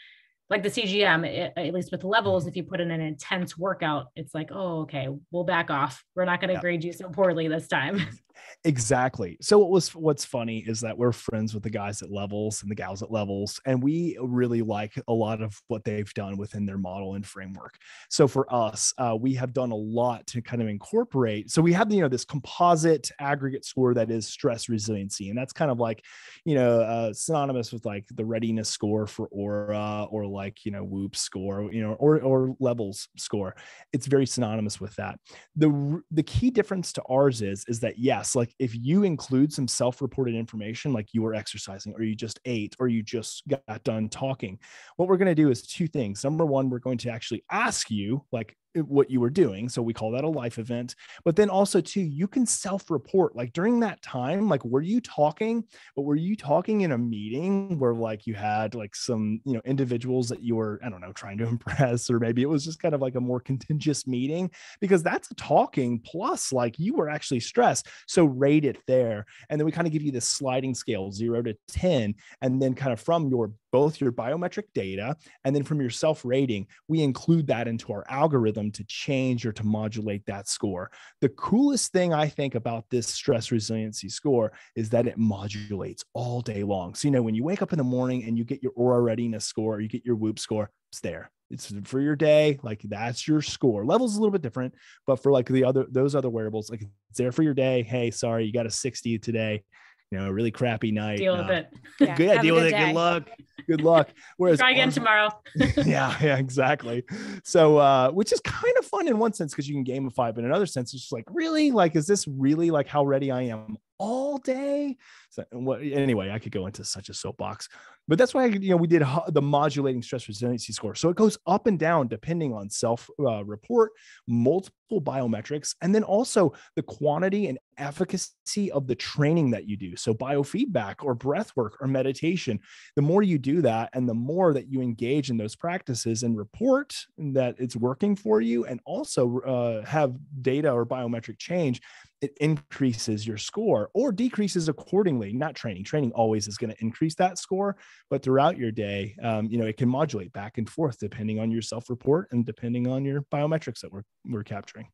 like the CGM, at least with levels, mm-hmm. if you put in an intense workout, it's like, oh, okay, we'll back off. We're not going to yeah. grade you so poorly this time. Exactly. So what was what's funny is that we're friends with the guys at levels and the gals at levels, and we really like a lot of what they've done within their model and framework. So for us, uh, we have done a lot to kind of incorporate. So we have you know this composite aggregate score that is stress resiliency, and that's kind of like you know uh, synonymous with like the readiness score for Oura or like you know Whoop score, you know, or or levels score. It's very synonymous with that. The the key difference to ours is is that yes like if you include some self-reported information like you were exercising or you just ate or you just got done talking what we're going to do is two things. Number one we're going to actually ask you like what you were doing. So we call that a life event. But then also too, you can self-report like during that time, like were you talking, but were you talking in a meeting where like you had like some, you know, individuals that you were, I don't know, trying to impress, or maybe it was just kind of like a more contentious meeting because that's a talking plus like you were actually stressed. So rate it there. And then we kind of give you this sliding scale zero to 10. And then kind of from your both your biometric data and then from your self rating, we include that into our algorithm to change or to modulate that score. The coolest thing I think about this stress resiliency score is that it modulates all day long. So, you know, when you wake up in the morning and you get your Oura readiness score, or you get your Whoop score, it's there. It's for your day. Like that's your score. Level's a little bit different, but for like the other, those other wearables, like it's there for your day. Hey, sorry, you got a 60 today you know, a really crappy night. Deal with uh, it. Yeah, good. Deal with it. Day. Good luck. Good luck. Whereas try again tomorrow. yeah, yeah, exactly. So, uh, which is kind of fun in one sense because you can gamify, but in another sense, it's just like, really, like, is this really like how ready I am all day? So, what? Anyway, I could go into such a soapbox, but that's why you know we did the modulating stress resiliency score. So it goes up and down depending on self uh, report, multiple biometrics, and then also the quantity and efficacy of the training that you do. So biofeedback or breath work or meditation. The more you do that, and the more that you engage in those practices and report that it's working for you, and also uh, have data or biometric change, it increases your score or decreases accordingly. Not training. Training always is going to increase that score, but throughout your day, um, you know, it can modulate back and forth depending on your self-report and depending on your biometrics that we're we're capturing.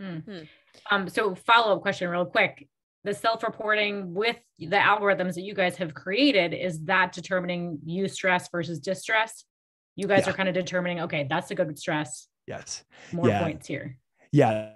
Mm-hmm. Um, so follow-up question, real quick. The self-reporting with the algorithms that you guys have created is that determining eustress versus distress? You guys yeah. are kind of determining, okay, that's a good stress. Yes. More yeah. points here Yeah,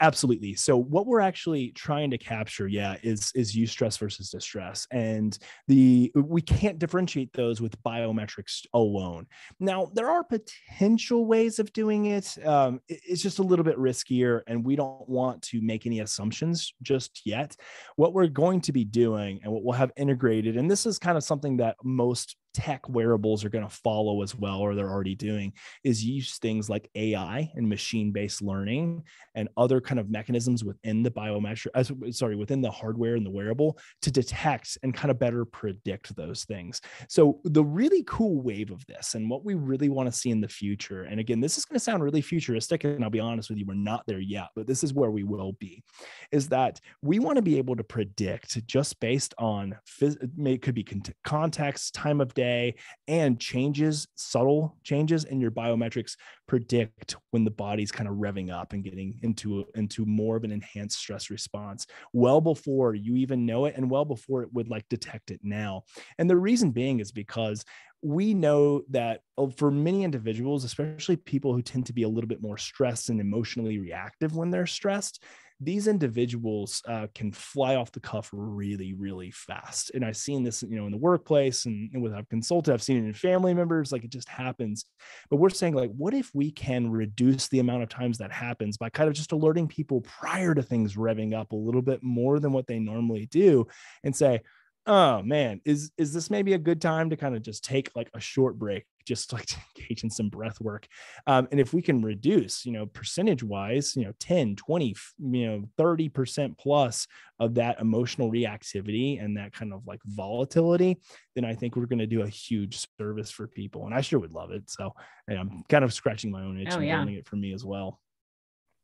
absolutely. So what we're actually trying to capture, yeah, is is eustress versus distress, and the we can't differentiate those with biometrics alone. Now there are potential ways of doing it. Um, it's just a little bit riskier, and we don't want to make any assumptions just yet. What we're going to be doing, and what we'll have integrated, and this is kind of something that most tech wearables are going to follow as well, or they're already doing, is use things like AI and machine based learning and other kind of mechanisms within the biometric, sorry, within the hardware and the wearable to detect and kind of better predict those things. So, the really cool wave of this and what we really want to see in the future, and again, this is going to sound really futuristic, and I'll be honest with you, we're not there yet, but this is where we will be, is that we want to be able to predict just based on, it could be context, time of day day and changes, subtle changes in your biometrics predict when the body's kind of revving up and getting into into more of an enhanced stress response well before you even know it and well before it would like detect it now. And the reason being is because we know that oh, for many individuals, especially people who tend to be a little bit more stressed and emotionally reactive when they're stressed, these individuals uh, can fly off the cuff really, really fast. And I've seen this, you know, in the workplace and, and with I've consulted, I've seen it in family members, like it just happens. But we're saying, like, what if we can reduce the amount of times that happens by kind of just alerting people prior to things revving up a little bit more than what they normally do and say, oh man, is is this maybe a good time to kind of just take like a short break, just like to engage in some breath work? Um, and if we can reduce, you know, percentage wise, you know, 10, 20, you know, 30% plus of that emotional reactivity and that kind of like volatility, then I think we're going to do a huge service for people. And I sure would love it. So I'm kind of scratching my own itch oh, and yeah. it for me as well.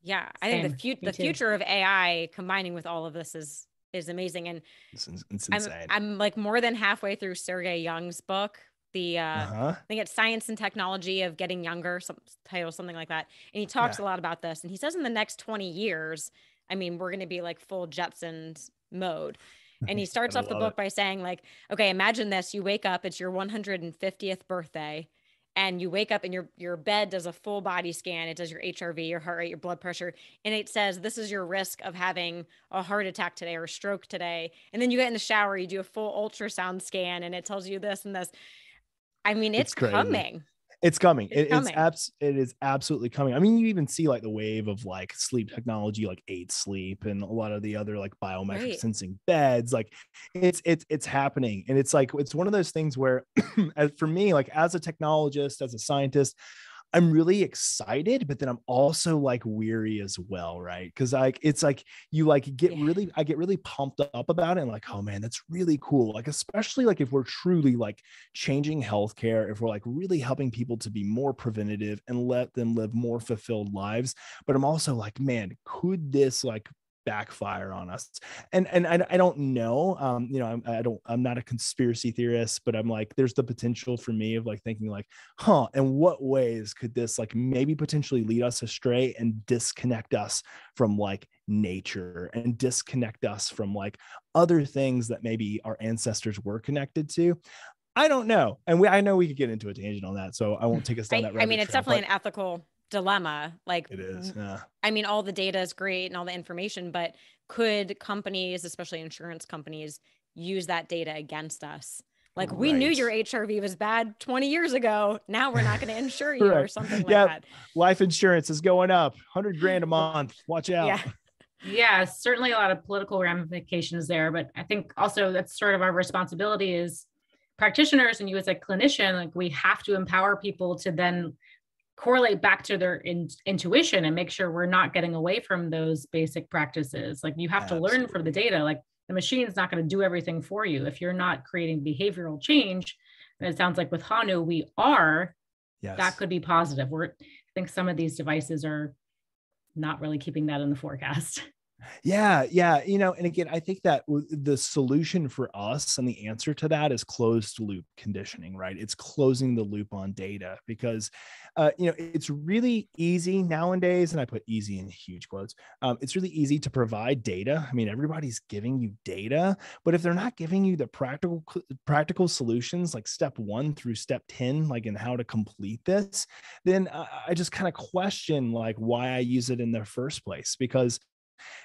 Yeah, I Same. think the, fu- the future of AI combining with all of this is is amazing. And it's, it's insane. I'm, I'm, like more than halfway through Sergey Young's book, the uh, uh-huh. I think it's Science and Technology of Getting Younger, some title, something like that. And he talks yeah. a lot about this. And he says in the next 20 years, I mean, we're going to be like full Jetsons mode. And he starts off the book it. by saying, like, okay, imagine this. You wake up, it's your 150th birthday and you wake up and your your bed does a full body scan it does your hrv your heart rate your blood pressure and it says this is your risk of having a heart attack today or a stroke today and then you get in the shower you do a full ultrasound scan and it tells you this and this i mean it's, it's coming it's coming. It's, it, coming. it's abs- it is absolutely coming. I mean, you even see like the wave of like sleep technology, like eight sleep and a lot of the other like biometric right. sensing beds. Like it's it's it's happening. And it's like it's one of those things where for me, like as a technologist, as a scientist, I'm really excited, but then I'm also like weary as well, right? Because like it's like you like get yeah. really, I get really pumped up about it, and like, oh man, that's really cool. Like especially like if we're truly like changing healthcare, if we're like really helping people to be more preventative and let them live more fulfilled lives. But I'm also like, man, could this like backfire on us and and i, I don't know um you know I'm, i don't i'm not a conspiracy theorist but i'm like there's the potential for me of like thinking like huh in what ways could this like maybe potentially lead us astray and disconnect us from like nature and disconnect us from like other things that maybe our ancestors were connected to I don't know. And we, I know we could get into a tangent on that. So I won't take us down I, that I mean, it's trail, definitely an ethical dilemma. Like it is. Yeah. I mean, all the data is great and all the information, but could companies, especially insurance companies, use that data against us? Like right. we knew your HRV was bad 20 years ago. Now we're not going to insure you right. or something like yeah. that. Life insurance is going up 100 grand a month. Watch out. Yeah. Yeah, certainly a lot of political ramifications there, but I think also that's sort of our responsibility as practitioners and you as a clinician, like we have to empower people to then correlate back to their in, intuition and make sure we're not getting away from those basic practices. Like you have Absolutely. to learn from the data. Like the machine's not going to do everything for you. If you're not creating behavioral change and it sounds like with hanu we are yes. that could be positive. We're i think some of these devices are not really keeping that in the forecast Yeah, yeah, you know, and again, I think that the solution for us and the answer to that is closed loop conditioning, right? It's closing the loop on data because, uh, you know, it's really easy nowadays, and I put easy in huge quotes. Um, it's really easy to provide data. I mean, everybody's giving you data, but if they're not giving you the practical practical solutions, like step one through step ten, like in how to complete this, then I just kind of question like why I use it in the first place because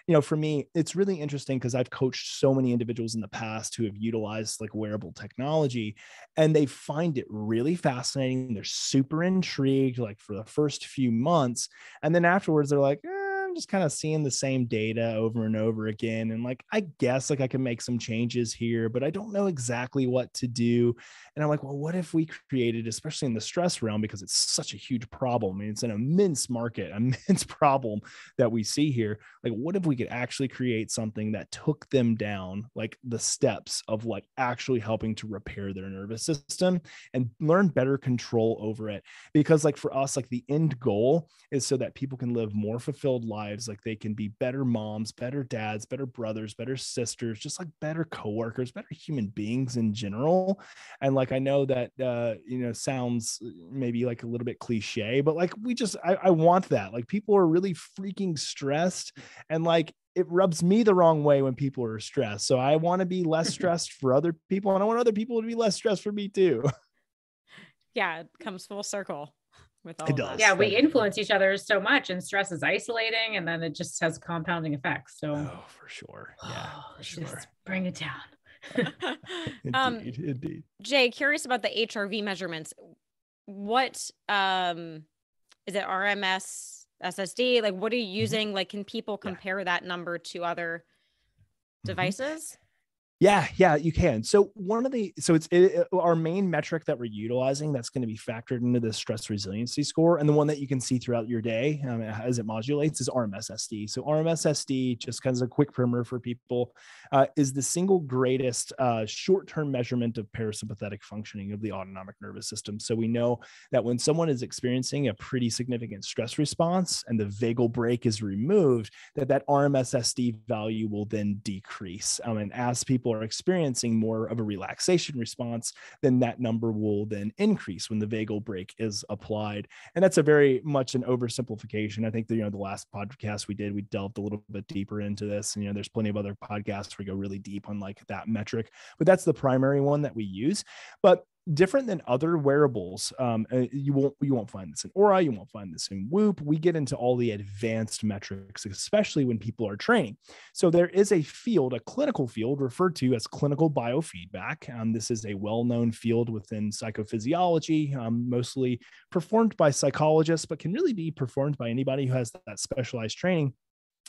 you know, for me, it's really interesting because I've coached so many individuals in the past who have utilized like wearable technology and they find it really fascinating. They're super intrigued, like for the first few months. And then afterwards, they're like, eh, I'm just kind of seeing the same data over and over again. And like, I guess like I can make some changes here, but I don't know exactly what to do. And I'm like, well, what if we created, especially in the stress realm, because it's such a huge problem. I mean, it's an immense market, immense problem that we see here. Like, what if we could actually create something that took them down like the steps of like actually helping to repair their nervous system and learn better control over it? Because like for us, like the end goal is so that people can live more fulfilled lives lives like they can be better moms better dads better brothers better sisters just like better coworkers better human beings in general. And like i know that uh you know sounds maybe like a little bit cliche but like we just I, I want that. Like people are really freaking stressed and like it rubs me the wrong way when people are stressed. So i want to be less stressed for other people and i want other people to be less stressed for me too. Yeah it comes full circle with all it does. Yeah, we influence each other so much, and stress is isolating, and then it just has compounding effects. So, oh, for sure, yeah, for sure. bring it down. indeed, um, indeed. Jay, curious about the HRV measurements. What um is it? RMS SSD? Like, what are you mm-hmm. using? Mm-hmm. Like, can people compare yeah. that number to other mm-hmm. devices? Yeah, yeah, you can. So one of the so it's it, our main metric that we're utilizing that's going to be factored into the stress resiliency score, and the one that you can see throughout your day um, as it modulates is RMSSD. So RMSSD, just kind of a quick primer for people, uh, is the single greatest uh, short-term measurement of parasympathetic functioning of the autonomic nervous system. So we know that when someone is experiencing a pretty significant stress response and the vagal brake is removed, that that RMSSD value will then decrease. Um, and as people people are experiencing more of a relaxation response, then that number will then increase when the vagal brake is applied. And that's a very much an oversimplification. I think that, you know, the last podcast we did, we delved a little bit deeper into this. And, you know, there's plenty of other podcasts where we go really deep on like that metric, but that's the primary one that we use. But different than other wearables. Um, uh, you won't you won't find this in Oura, you won't find this in Whoop. We get into all the advanced metrics, especially when people are training. So there is a field, a clinical field referred to as clinical biofeedback. Um, this is a well-known field within psychophysiology, um, mostly performed by psychologists, but can really be performed by anybody who has that specialized training.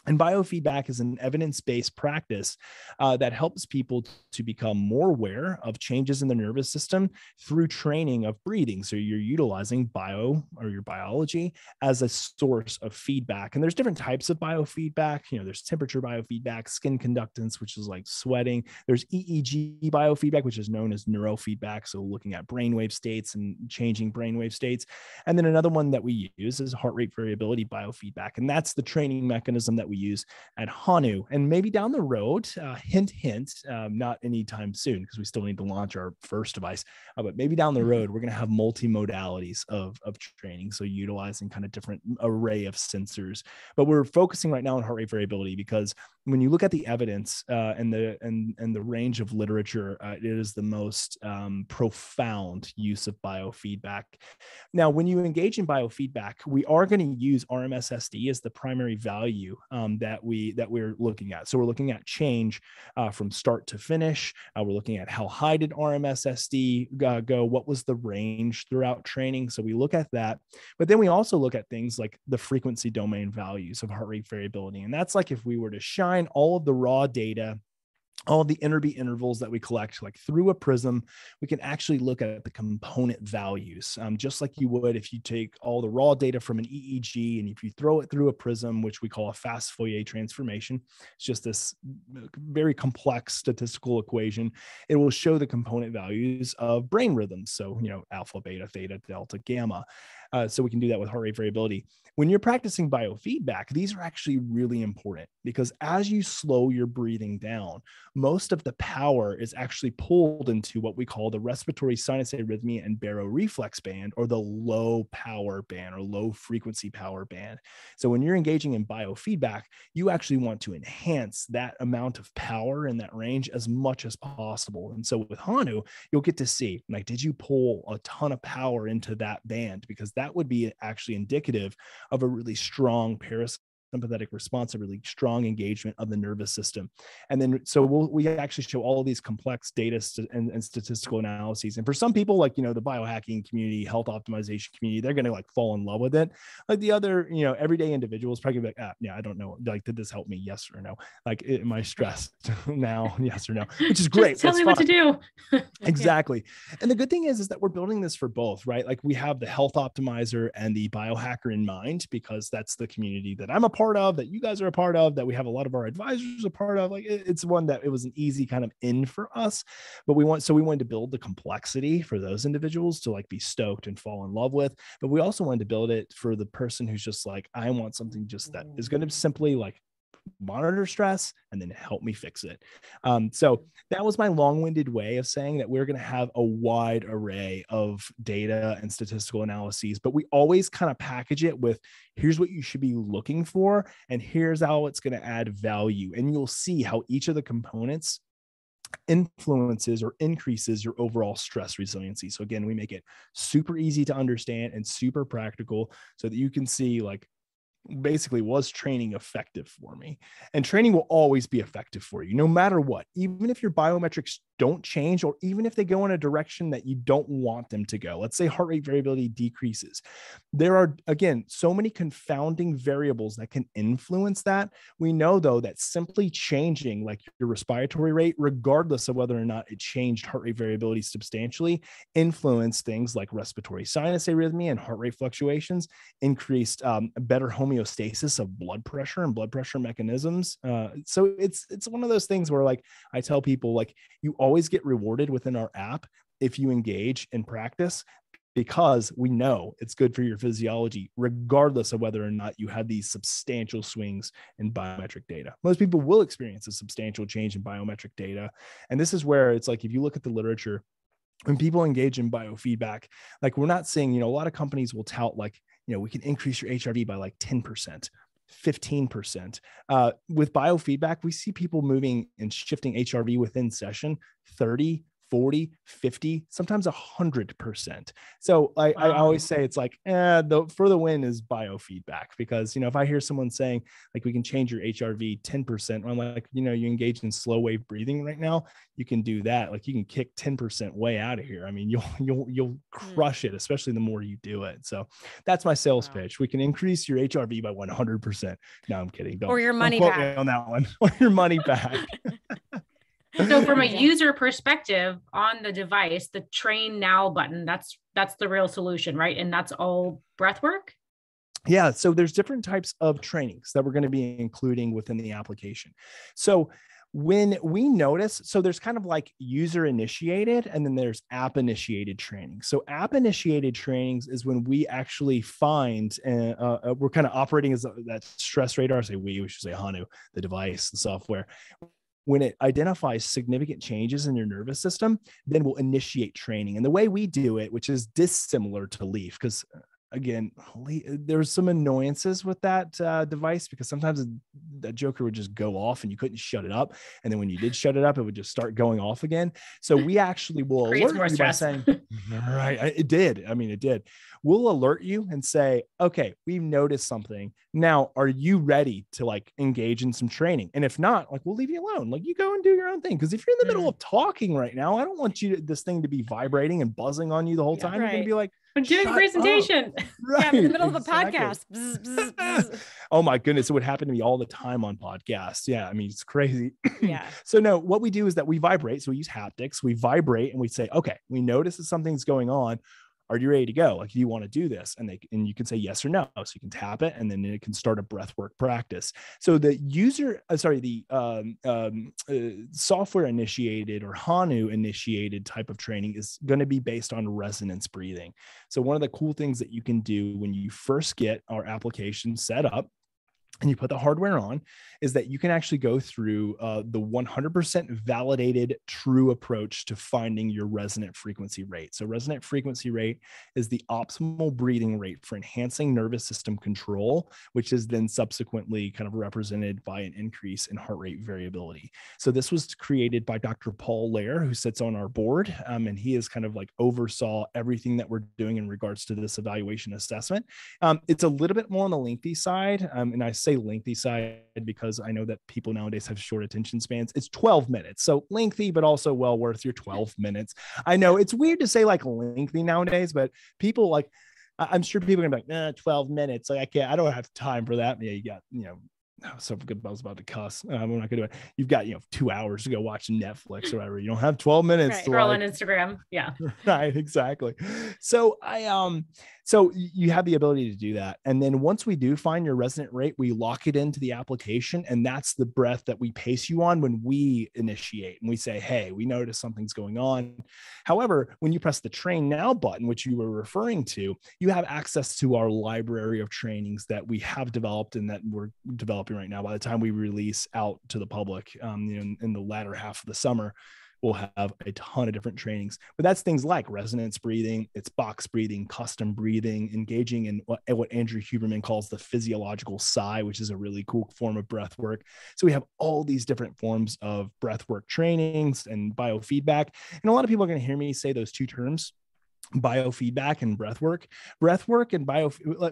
And biofeedback is an evidence based practice uh, that helps people to become more aware of changes in the nervous system through training of breathing. So you're utilizing bio or your biology as a source of feedback. And there's different types of biofeedback. You know, there's temperature biofeedback, skin conductance, which is like sweating. There's EEG biofeedback, which is known as neurofeedback. So looking at brainwave states and changing brainwave states. And then another one that we use is heart rate variability biofeedback. And that's the training mechanism that we use at Hanu. And maybe down the road, uh, hint, hint, um, not anytime soon because we still need to launch our first device, uh, but maybe down the mm-hmm. road, we're going to have multi modalities of, of training. So utilizing kind of different array of sensors. But we're focusing right now on heart rate variability because when you look at the evidence uh, and the and and the range of literature, uh, it is the most um, profound use of biofeedback. Now, when you engage in biofeedback, we are going to use RMSSD as the primary value um, that we that we're looking at. So we're looking at change uh, from start to finish. Uh, we're looking at how high did RMSSD uh, go? What was the range throughout training? So we look at that, but then we also look at things like the frequency domain values of heart rate variability, and that's like if we were to shine shine all of the raw data all the interbeat intervals that we collect like through a prism we can actually look at the component values. Um, just like you would if you take all the raw data from an eeg and if you throw it through a prism which we call a fast fourier transformation it's just this very complex statistical equation. It will show the component values of brain rhythms. So you know alpha beta theta delta gamma. Uh, so we can do that with heart rate variability. When you're practicing biofeedback, these are actually really important because as you slow your breathing down, most of the power is actually pulled into what we call the respiratory sinus arrhythmia and baroreflex band or the low power band or low frequency power band. So when you're engaging in biofeedback, you actually want to enhance that amount of power in that range as much as possible. And so with Hanu, you'll get to see like, did you pull a ton of power into that band? Because that would be actually indicative of a really strong parasympathetic sympathetic response, a really strong engagement of the nervous system. And then, so we'll, we actually show all of these complex data st- and, and, statistical analyses. And for some people, like, you know, the biohacking community, health optimization community, they're going to like fall in love with it. Like the other, you know, everyday individuals probably like, ah, yeah, I don't know. Like, did this help me? Yes or no? Like, am I stressed now? yes or no? Which is great. Tell me fine. what to do. exactly. And the good thing is, is that we're building this for both, right? Like we have the health optimizer and the biohacker in mind, because that's the community that I'm a part of, that you guys are a part of, that we have a lot of our advisors a part of. Like it's one that it was an easy kind of in for us, but we want so we wanted to build the complexity for those individuals to like be stoked and fall in love with. But we also wanted to build it for the person who's just like, I want something just that is going to mm. simply like monitor stress and then help me fix it. Um, so that was my long-winded way of saying that we're going to have a wide array of data and statistical analyses, but we always kind of package it with here's what you should be looking for, and here's how it's going to add value. And you'll see how each of the components influences or increases your overall stress resiliency. So again, we make it super easy to understand and super practical so that you can see like basically was training effective for me. And training will always be effective for you no matter what. Even if your biometrics don't change or even if they go in a direction that you don't want them to go let's say heart rate variability decreases. There are again so many confounding variables that can influence that. We know though that simply changing like your respiratory rate regardless of whether or not it changed heart rate variability substantially influence things like respiratory sinus arrhythmia and heart rate fluctuations increased um, better homeostasis of blood pressure and blood pressure mechanisms. Uh, so it's it's one of those things where like i tell people like you always always get rewarded within our app if you engage in practice because we know it's good for your physiology, regardless of whether or not you have these substantial swings in biometric data. Most people will experience a substantial change in biometric data. And this is where it's like if you look at the literature, when people engage in biofeedback, like we're not seeing, you know, a lot of companies will tout like, you know, we can increase your HRV by like 10%. 15%. Uh, with biofeedback, we see people moving and shifting HRV within session 30, 40, 50, sometimes 100%. So I, wow. I always say it's like, eh, the for the win is biofeedback because, you know, if I hear someone saying like we can change your HRV 10%, I'm like, you know, you engage in slow wave breathing right now, you can do that. Like you can kick 10% way out of here. I mean, you'll, you'll, you'll hmm. crush it, especially the more you do it. So that's my sales wow. pitch. We can increase your HRV by 100%. No, I'm kidding. Don't, or your money back on that one or your money back. So from a user perspective on the device the train now button that's that's the real solution right? And that's all breath work? Yeah so there's different types of trainings that we're going to be including within the application. So when we notice so there's kind of like user initiated and then there's app initiated training so app initiated trainings is when we actually find uh, uh, we're kind of operating as that stress radar. Say we we should say hanu the device the software when it identifies significant changes in your nervous system, then we'll initiate training. And the way we do it, which is dissimilar to Lief, because again, there's some annoyances with that uh, device because sometimes that joker would just go off and you couldn't shut it up. And then when you did shut it up, it would just start going off again. So we actually will alert you by saying, right, it did. I mean, it did. We'll alert you and say, okay, we've noticed something. Now, are you ready to like engage in some training? And if not, like we'll leave you alone. Like you go and do your own thing. Because if you're in the middle mm. of talking right now, I don't want you to, this thing to be vibrating and buzzing on you the whole time. Right. You're gonna be like, I'm doing a presentation. Right. Yeah, in the middle of a podcast. bzz, bzz, bzz. oh my goodness. It would happen to me all the time on podcasts. Yeah. I mean, it's crazy. Yeah. so no, what we do is that we vibrate. So we use haptics, we vibrate and we say, okay, we notice that something's going on. Are you ready to go? Like, do you want to do this? And they and you can say yes or no. So you can tap it, and then it can start a breath work practice. So the user, uh, sorry, the um, um, uh, software initiated or Hanu initiated type of training is going to be based on resonance breathing. So one of the cool things that you can do when you first get our application set up and you put the hardware on is that you can actually go through uh, the 100% validated true approach to finding your resonant frequency rate. So, resonant frequency rate is the optimal breathing rate for enhancing nervous system control, which is then subsequently kind of represented by an increase in heart rate variability. So, this was created by Dr. Paul Lehrer, who sits on our board, um, and he is kind of like oversaw everything that we're doing in regards to this evaluation assessment. Um, it's a little bit more on the lengthy side, um, and I say lengthy side because I know that people nowadays have short attention spans. It's 12 minutes. So lengthy, but also well worth your 12 minutes. I know it's weird to say like lengthy nowadays, but people like, I'm sure people are gonna be like, nah, 12 minutes. Like I can't, I don't have time for that. Yeah, you got, you know, oh, so good. I was about to cuss. Um, I'm not gonna do it. You've got you know two hours to go watch Netflix or whatever. You don't have 12 minutes. Right. To like, on Instagram. Yeah. Right. Exactly. So I um so you have the ability to do that. And then once we do find your resonant rate, we lock it into the application. And that's the breath that we pace you on when we initiate and we say, hey, we notice something's going on. However, when you press the train now button, which you were referring to, you have access to our library of trainings that we have developed and that we're developing right now. By the time we release out to the public um, you know, in, in the latter half of the summer, we'll have a ton of different trainings. But that's things like resonance breathing, it's box breathing, custom breathing, engaging in what, what Andrew Huberman calls the physiological sigh, which is a really cool form of breath work. So we have all these different forms of breath work trainings and biofeedback. And a lot of people are going to hear me say those two terms biofeedback and breath work breath work and bio uh,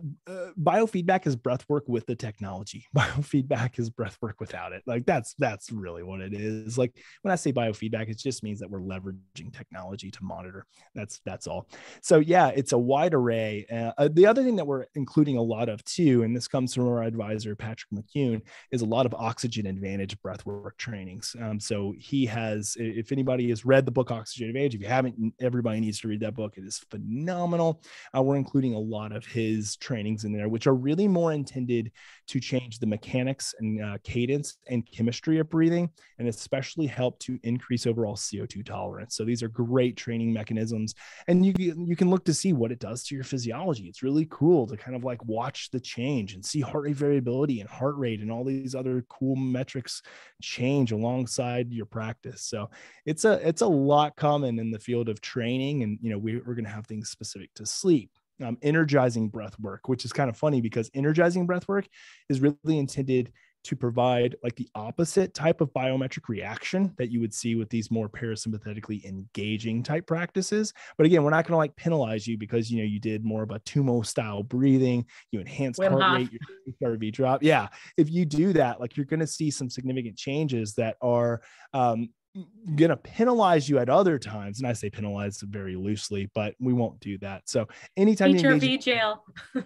biofeedback is breath work with the technology. Biofeedback is breath work without it. Like that's that's really what it is. Like when i say biofeedback it just means that we're leveraging technology to monitor. That's that's all. So yeah it's a wide array. Uh, uh, the other thing that we're including a lot of too and this comes from our advisor patrick McKeown is a lot of oxygen advantage breath work trainings. Um, so he has if anybody has read the book oxygen advantage if you haven't everybody needs to read that book. It is phenomenal. Uh, we're including a lot of his trainings in there, which are really more intended to change the mechanics and uh, cadence and chemistry of breathing, and especially help to increase overall CO2 tolerance. So these are great training mechanisms, and you you can look to see what it does to your physiology. It's really cool to kind of like watch the change and see heart rate variability and heart rate and all these other cool metrics change alongside your practice. So it's a it's a lot common in the field of training, and you know we, we're going to have things specific to sleep um, energizing breath work, which is kind of funny because energizing breath work is really intended to provide like the opposite type of biometric reaction that you would see with these more parasympathetically engaging type practices. But again, we're not going to like penalize you because you know you did more of a Tummo style breathing, you enhanced Wim heart Hof. rate, your HRV drop. Yeah, if you do that, like you're going to see some significant changes that are um, going to penalize you at other times. And I say penalize very loosely, but we won't do that. So anytime HRV you engage, jail.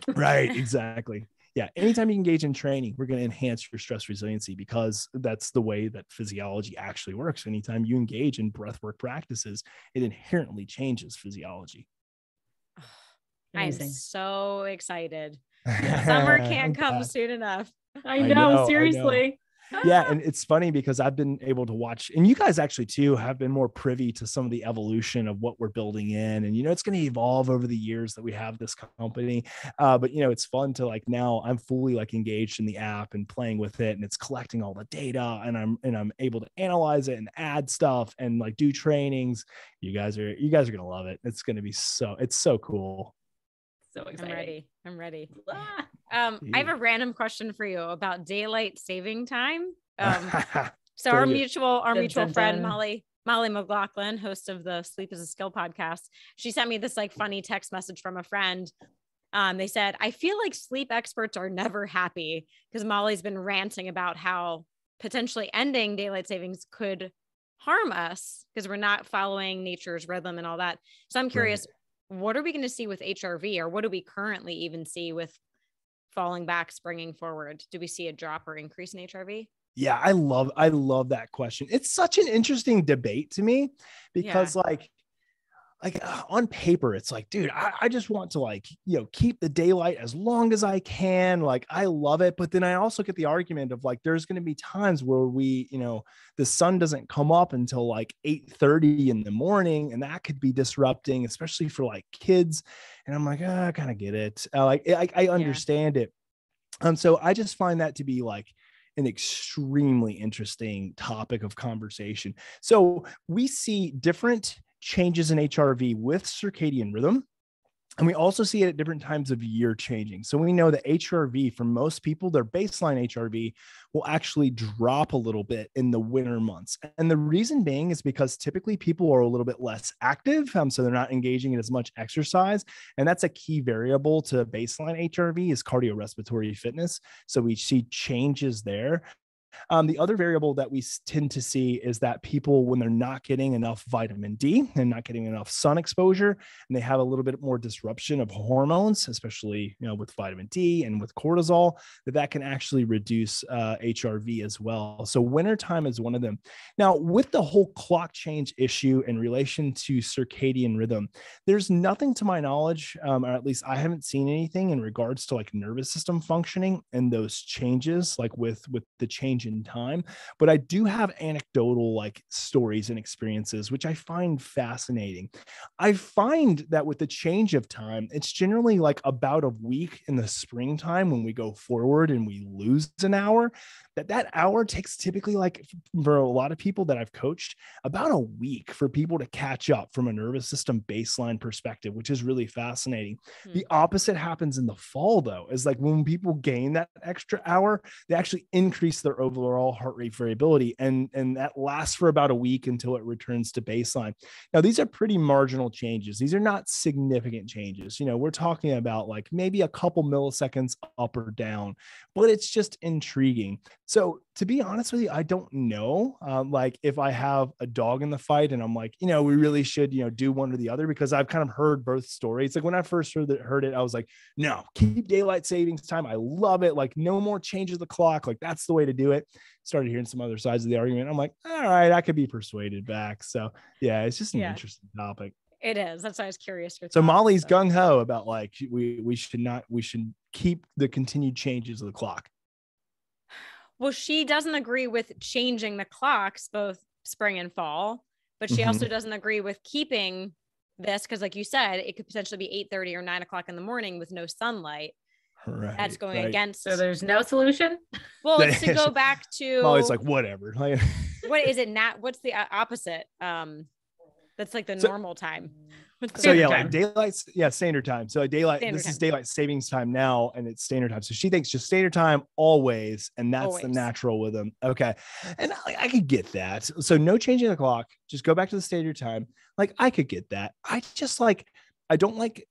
right, exactly. Yeah. Anytime you engage in training, we're going to enhance your stress resiliency because that's the way that physiology actually works. Anytime you engage in breathwork practices, it inherently changes physiology. I'm so excited. Summer can't come soon enough. I know, I know seriously. I know yeah and it's funny because i've been able to watch and you guys actually too have been more privy to some of the evolution of what we're building in and you know it's going to evolve over the years that we have this company uh, but you know it's fun to like now i'm fully like engaged in the app and playing with it and it's collecting all the data and i'm and i'm able to analyze it and add stuff and like do trainings you guys are you guys are going to love it it's going to be so it's so cool so excited. I'm ready. I'm ready. Ah. Um, I have a random question for you about daylight saving time. Um, so our mutual, our dun, mutual dun, friend dun. Mollie, Mollie McGlocklin, host of the Sleep is a Skill podcast, she sent me this like funny text message from a friend. Um, they said, I feel like sleep experts are never happy because Mollie's been ranting about how potentially ending daylight savings could harm us because we're not following nature's rhythm and all that. So I'm curious, right. what are we going to see with HRV or what do we currently even see with falling back, springing forward? Do we see a drop or increase in HRV? Yeah, I love I love that question. It's such an interesting debate to me because yeah. like like uh, on paper it's like dude I, I, just want to like you know keep the daylight as long as i can like i love it. But then i also get the argument of like there's going to be times where we you know the sun doesn't come up until like 8 30 in the morning and that could be disrupting especially for like kids. And i'm like oh, i kind of get it. Uh, like i, I understand yeah. it. Um so i just find that to be like an extremely interesting topic of conversation. So we see different changes in HRV with circadian rhythm. And we also see it at different times of year changing. So we know that HRV for most people, their baseline HRV will actually drop a little bit in the winter months. And the reason being is because typically people are a little bit less active. Um, so they're not engaging in as much exercise. And that's a key variable to baseline HRV is cardiorespiratory fitness. So we see changes there. Um, the other variable that we tend to see is that people, when they're not getting enough vitamin D and not getting enough sun exposure, and they have a little bit more disruption of hormones, especially you know with vitamin D and with cortisol, that that can actually reduce uh, HRV as well. So wintertime is one of them. Now, with the whole clock change issue in relation to circadian rhythm, there's nothing to my knowledge, um, or at least I haven't seen anything in regards to like nervous system functioning and those changes, like with with the change change in time. But I do have anecdotal like stories and experiences, which I find fascinating. I find that with the change of time, it's generally like about a week in the springtime when we go forward and we lose an hour that that hour takes typically like for a lot of people that I've coached about a week for people to catch up from a nervous system baseline perspective, which is really fascinating. Hmm. The opposite happens in the fall though, is like when people gain that extra hour, they actually increase their overall heart rate variability and and that lasts for about a week until it returns to baseline. Now these are pretty marginal changes. These are not significant changes. You know, we're talking about like maybe a couple milliseconds up or down, but it's just intriguing. So to be honest with you, I don't know. Um, like if I have a dog in the fight and I'm like, you know, we really should, you know, do one or the other because I've kind of heard both stories. Like when I first heard, heard it, I was like, no, keep daylight savings time. I love it. Like no more changes the clock. Like that's the way to do it. Started hearing some other sides of the argument. I'm like, all right, I could be persuaded back. So yeah, it's just an yeah. interesting topic. It is. That's why I was curious. So Mollie's gung ho about like we we should not we should keep the continued changes of the clock. Well, she doesn't agree with changing the clocks both spring and fall, but she mm-hmm. also doesn't agree with keeping this because, like you said, it could potentially be eight thirty or nine o'clock in the morning with no sunlight. Right, That's going right. against. So there's no solution. Well, it's to go back to. Well, it's like whatever. what is it? Not what's the uh, opposite? Um, that's like the so, normal time so yeah, time? like daylight, yeah, standard time. So daylight, standard this time. is daylight savings time now, and it's standard time. So she thinks just standard time always, and that's always. the natural rhythm. Okay, and I, I could get that. So no changing the clock, just go back to the standard time. Like I could get that. I just like, I don't like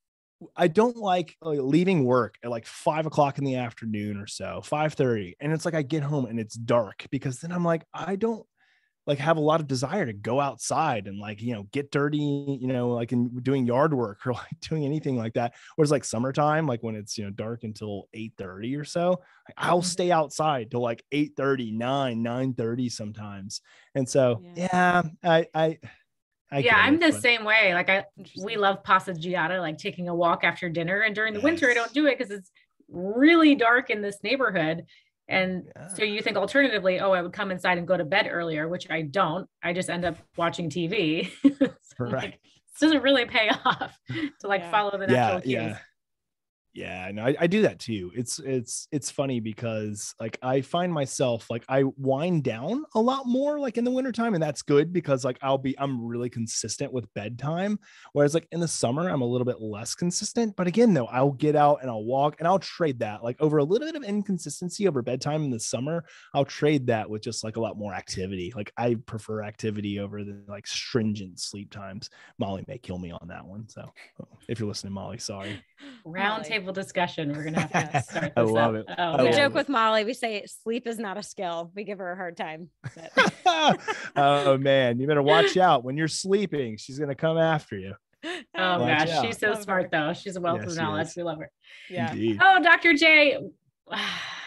I don't like, like, leaving work at like five o'clock in the afternoon or so, five thirty, and it's like I get home and it's dark because then I'm like I don't like have a lot of desire to go outside and like you know get dirty you know like in doing yard work or like doing anything like that whereas like summertime like when it's you know dark until 8 30 or so i'll mm-hmm. stay outside till like 8 30 9 9 30 sometimes and so yeah, yeah i i I yeah, I'm the but... same way. Like I, we love passeggiata, like taking a walk after dinner. And during the yes. winter, I don't do it because it's really dark in this neighborhood. And yeah. so you think alternatively, oh, I would come inside and go to bed earlier, which I don't. I just end up watching TV. so right. Like, this doesn't really pay off to like yeah. follow the natural yeah, cues. Yeah. Yeah, no, I, I, do that too. It's it's it's funny because like I find myself like I wind down a lot more like in the wintertime, and that's good because like I'll be I'm really consistent with bedtime. Whereas like in the summer, I'm a little bit less consistent. But again, though, I'll get out and I'll walk and I'll trade that like over a little bit of inconsistency over bedtime in the summer. I'll trade that with just like a lot more activity. Like I prefer activity over the like stringent sleep times. Mollie may kill me on that one. So if you're listening, Mollie, sorry. Roundtable table discussion. We're gonna have to start. I love up. it. Oh, we joke with Mollie. We say sleep is not a skill. We give her a hard time. oh man, you better watch out when you're sleeping. She's gonna come after you. Oh watch gosh, out. she's so love smart her. though. She's a wealth yeah, of knowledge. We love her. Yeah. Indeed. Oh, Dr. Jay.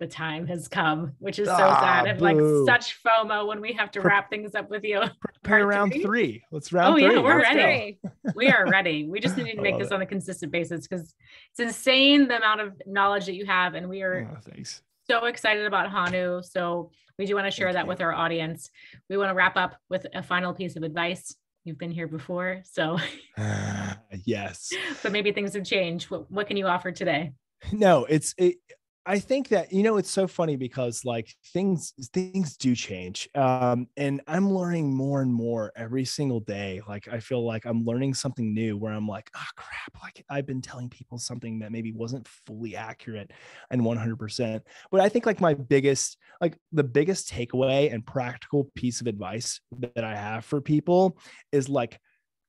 the time has come, which is so ah, sad. I'm like such FOMO when we have to wrap things up with you. Prepare round three. three. Let's round oh, yeah, we're Let's ready. we are ready. We just need to make this it. on a consistent basis because it's insane the amount of knowledge that you have. And we are oh, so excited about Hanu. So we do want to share Thank that you. with our audience. We want to wrap up with a final piece of advice. You've been here before. So yes. but maybe things have changed. What, what can you offer today? No, it's it, I think that you know it's so funny because like things things do change, um, and I'm learning more and more every single day. Like I feel like I'm learning something new where I'm like, oh crap! Like I've been telling people something that maybe wasn't fully accurate and 100%. But I think like my biggest like the biggest takeaway and practical piece of advice that I have for people is like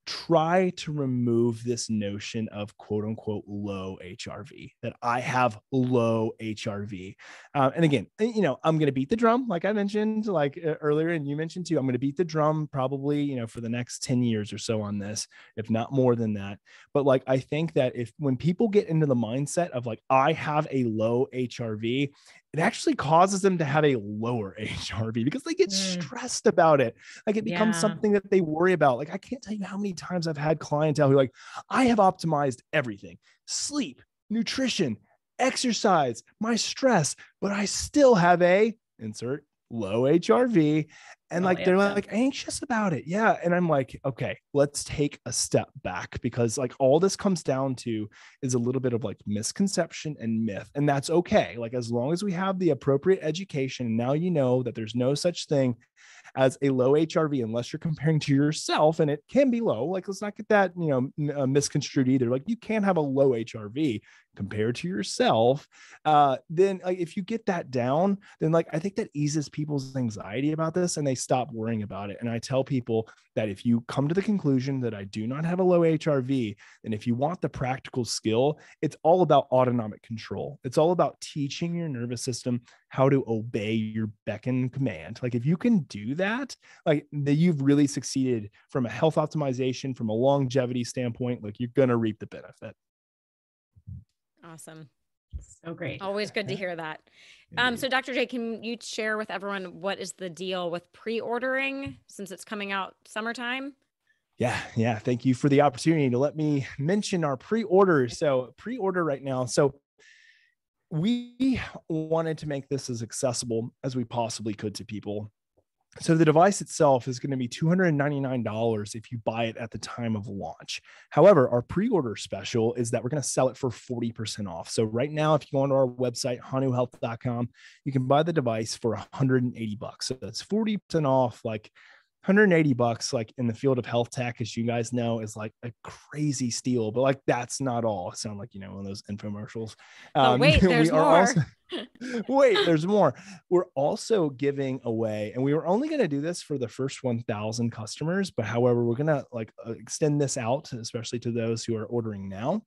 try to remove this notion of quote unquote low HRV, that I have low HRV. Um, and again, eh, you know, I'm going to beat the drum, like I mentioned, like uh, earlier, and you mentioned too, I'm going to beat the drum probably, you know, for the next 10 years or so on this, if not more than that. But like, I think that if when people get into the mindset of like, I have a low HRV, it actually causes them to have a lower HRV because they get mm. stressed about it. Like it becomes yeah. something that they worry about. Like I can't tell you how many times I've had clientele who like, I have optimized everything, sleep, nutrition, exercise, my stress, but I still have a insert low HRV and oh, like they're like anxious about it yeah and i'm like okay let's take a step back because like all this comes down to is a little bit of like misconception and myth and that's okay like as long as we have the appropriate education now you know that there's no such thing as a low HRV unless you're comparing to yourself and it can be low. Like, let's not get that, you know, uh, misconstrued either. Like, you can have a low HRV compared to yourself. Uh, then, like, if you get that down, then, like, I think that eases people's anxiety about this and they stop worrying about it. And I tell people that if you come to the conclusion that I do not have a low HRV, then if you want the practical skill, it's all about autonomic control. It's all about teaching your nervous system how to obey your beckon command. Like if you can do that, like that you've really succeeded from a health optimization, from a longevity standpoint, like you're gonna reap the benefit. Awesome. So great. Always good to hear that. Um, so Dr. Jay, can you share with everyone what is the deal with pre-ordering since it's coming out summertime? Yeah, yeah. Thank you for the opportunity to let me mention our pre-order. So pre-order right now. So we wanted to make this as accessible as we possibly could to people. So the device itself is going to be $299 if you buy it at the time of launch. However, our pre-order special is that we're going to sell it for 40% off. So right now, if you go onto our website, hanuhealth.com, you can buy the device for 180 bucks. So that's 40% off, like 180 bucks like in the field of health tech as you guys know is like a crazy steal but like that's not all. Sound like you know one of those infomercials. Um, oh, wait there's more also, wait there's more. We're also giving away and we were only going to do this for the first 1000 customers but however we're going to like uh, extend this out especially to those who are ordering now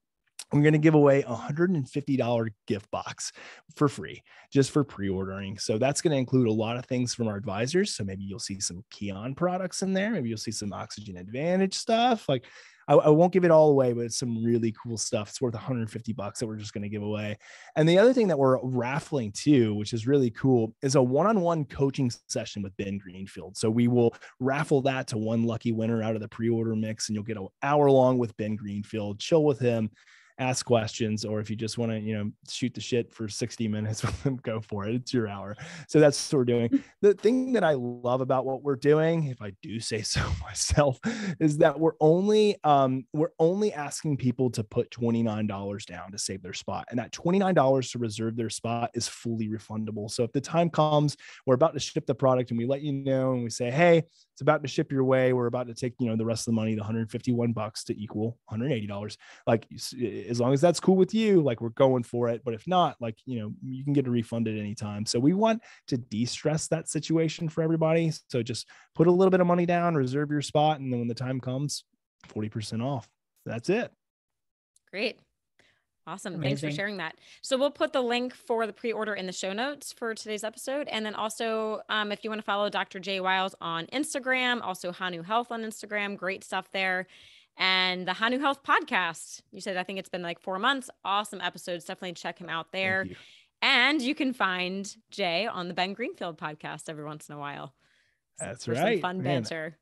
I'm going to give away a $150 gift box for free just for pre ordering. So that's going to include a lot of things from our advisors. So maybe you'll see some Kion products in there. Maybe you'll see some Oxygen Advantage stuff. Like I, I, won't give it all away, but it's some really cool stuff. It's worth 150 bucks that we're just going to give away. And the other thing that we're raffling too, which is really cool, is a one-on-one coaching session with Ben Greenfield. So we will raffle that to one lucky winner out of the pre-order mix, and you'll get an hour long with Ben Greenfield, chill with him ask questions, or if you just want to, you know, shoot the shit for 60 minutes with them, go for it. It's your hour. So that's what we're doing. Mm. The thing that I love about what we're doing, if I do say so myself, is that we're only um, we're only asking people to put $29 down to save their spot. And that $29 to reserve their spot is fully refundable. So if the time comes, we're about to ship the product and we let you know and we say, hey, it's about to ship your way. We're about to take, you know, the rest of the money, the 151 bucks to equal $180. Like as long as that's cool with you, like we're going for it. But if not, like, you know, you can get a refund at any time. So we want to de-stress that situation for everybody. So just put a little bit of money down, reserve your spot. And then when the time comes, 40% off. That's it. Great. Awesome. Amazing. Thanks for sharing that. So we'll put the link for the pre-order in the show notes for today's episode. And then also, um, if you want to follow Dr. Jay Wiles on Instagram, also Hanu Health on Instagram, great stuff there and the Hanu Health podcast. You said I think it's been like four months. Awesome episodes. Definitely check him out there. And you can find Jay on the Ben Greenfield podcast every once in a while. That's for right. Some fun Man, banter.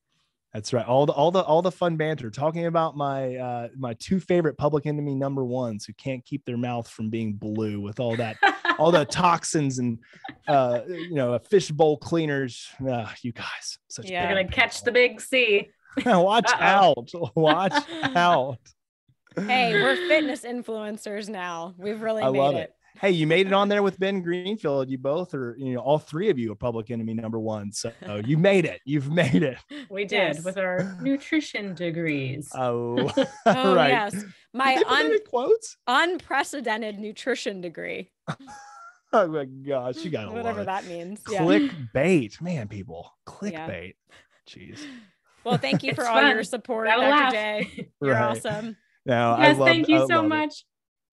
That's right. All the all the all the fun banter talking about my uh my two favorite public enemy number ones who can't keep their mouth from being blue with all that all the toxins and uh you know fishbowl cleaners. Uh, you guys, such Yeah. You're gonna catch the big C. people. Watch Uh-oh. out. Watch out. Hey, we're fitness influencers now. We've really I made love it. it. Hey, you made it on there with Ben Greenfield. You both are, you know, all three of you are public enemy number one. So you made it. You've made it. We did Yes. with our nutrition degrees. Oh, Oh right. yes. My Did you put that un- quotes. unprecedented nutrition degree. Oh my gosh, you gotta Whatever love it. that means. Yeah. Clickbait, man, people. Clickbait. Jeez. Well, thank you for all fun. your support, Gotta Dr. laugh. J. You're Right. awesome. Now, I yes, love- thank you I so love it. much.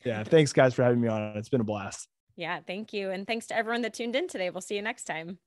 Yeah, thanks guys for having me on. It's been a blast. Yeah, thank you. And thanks to everyone that tuned in today. We'll see you next time.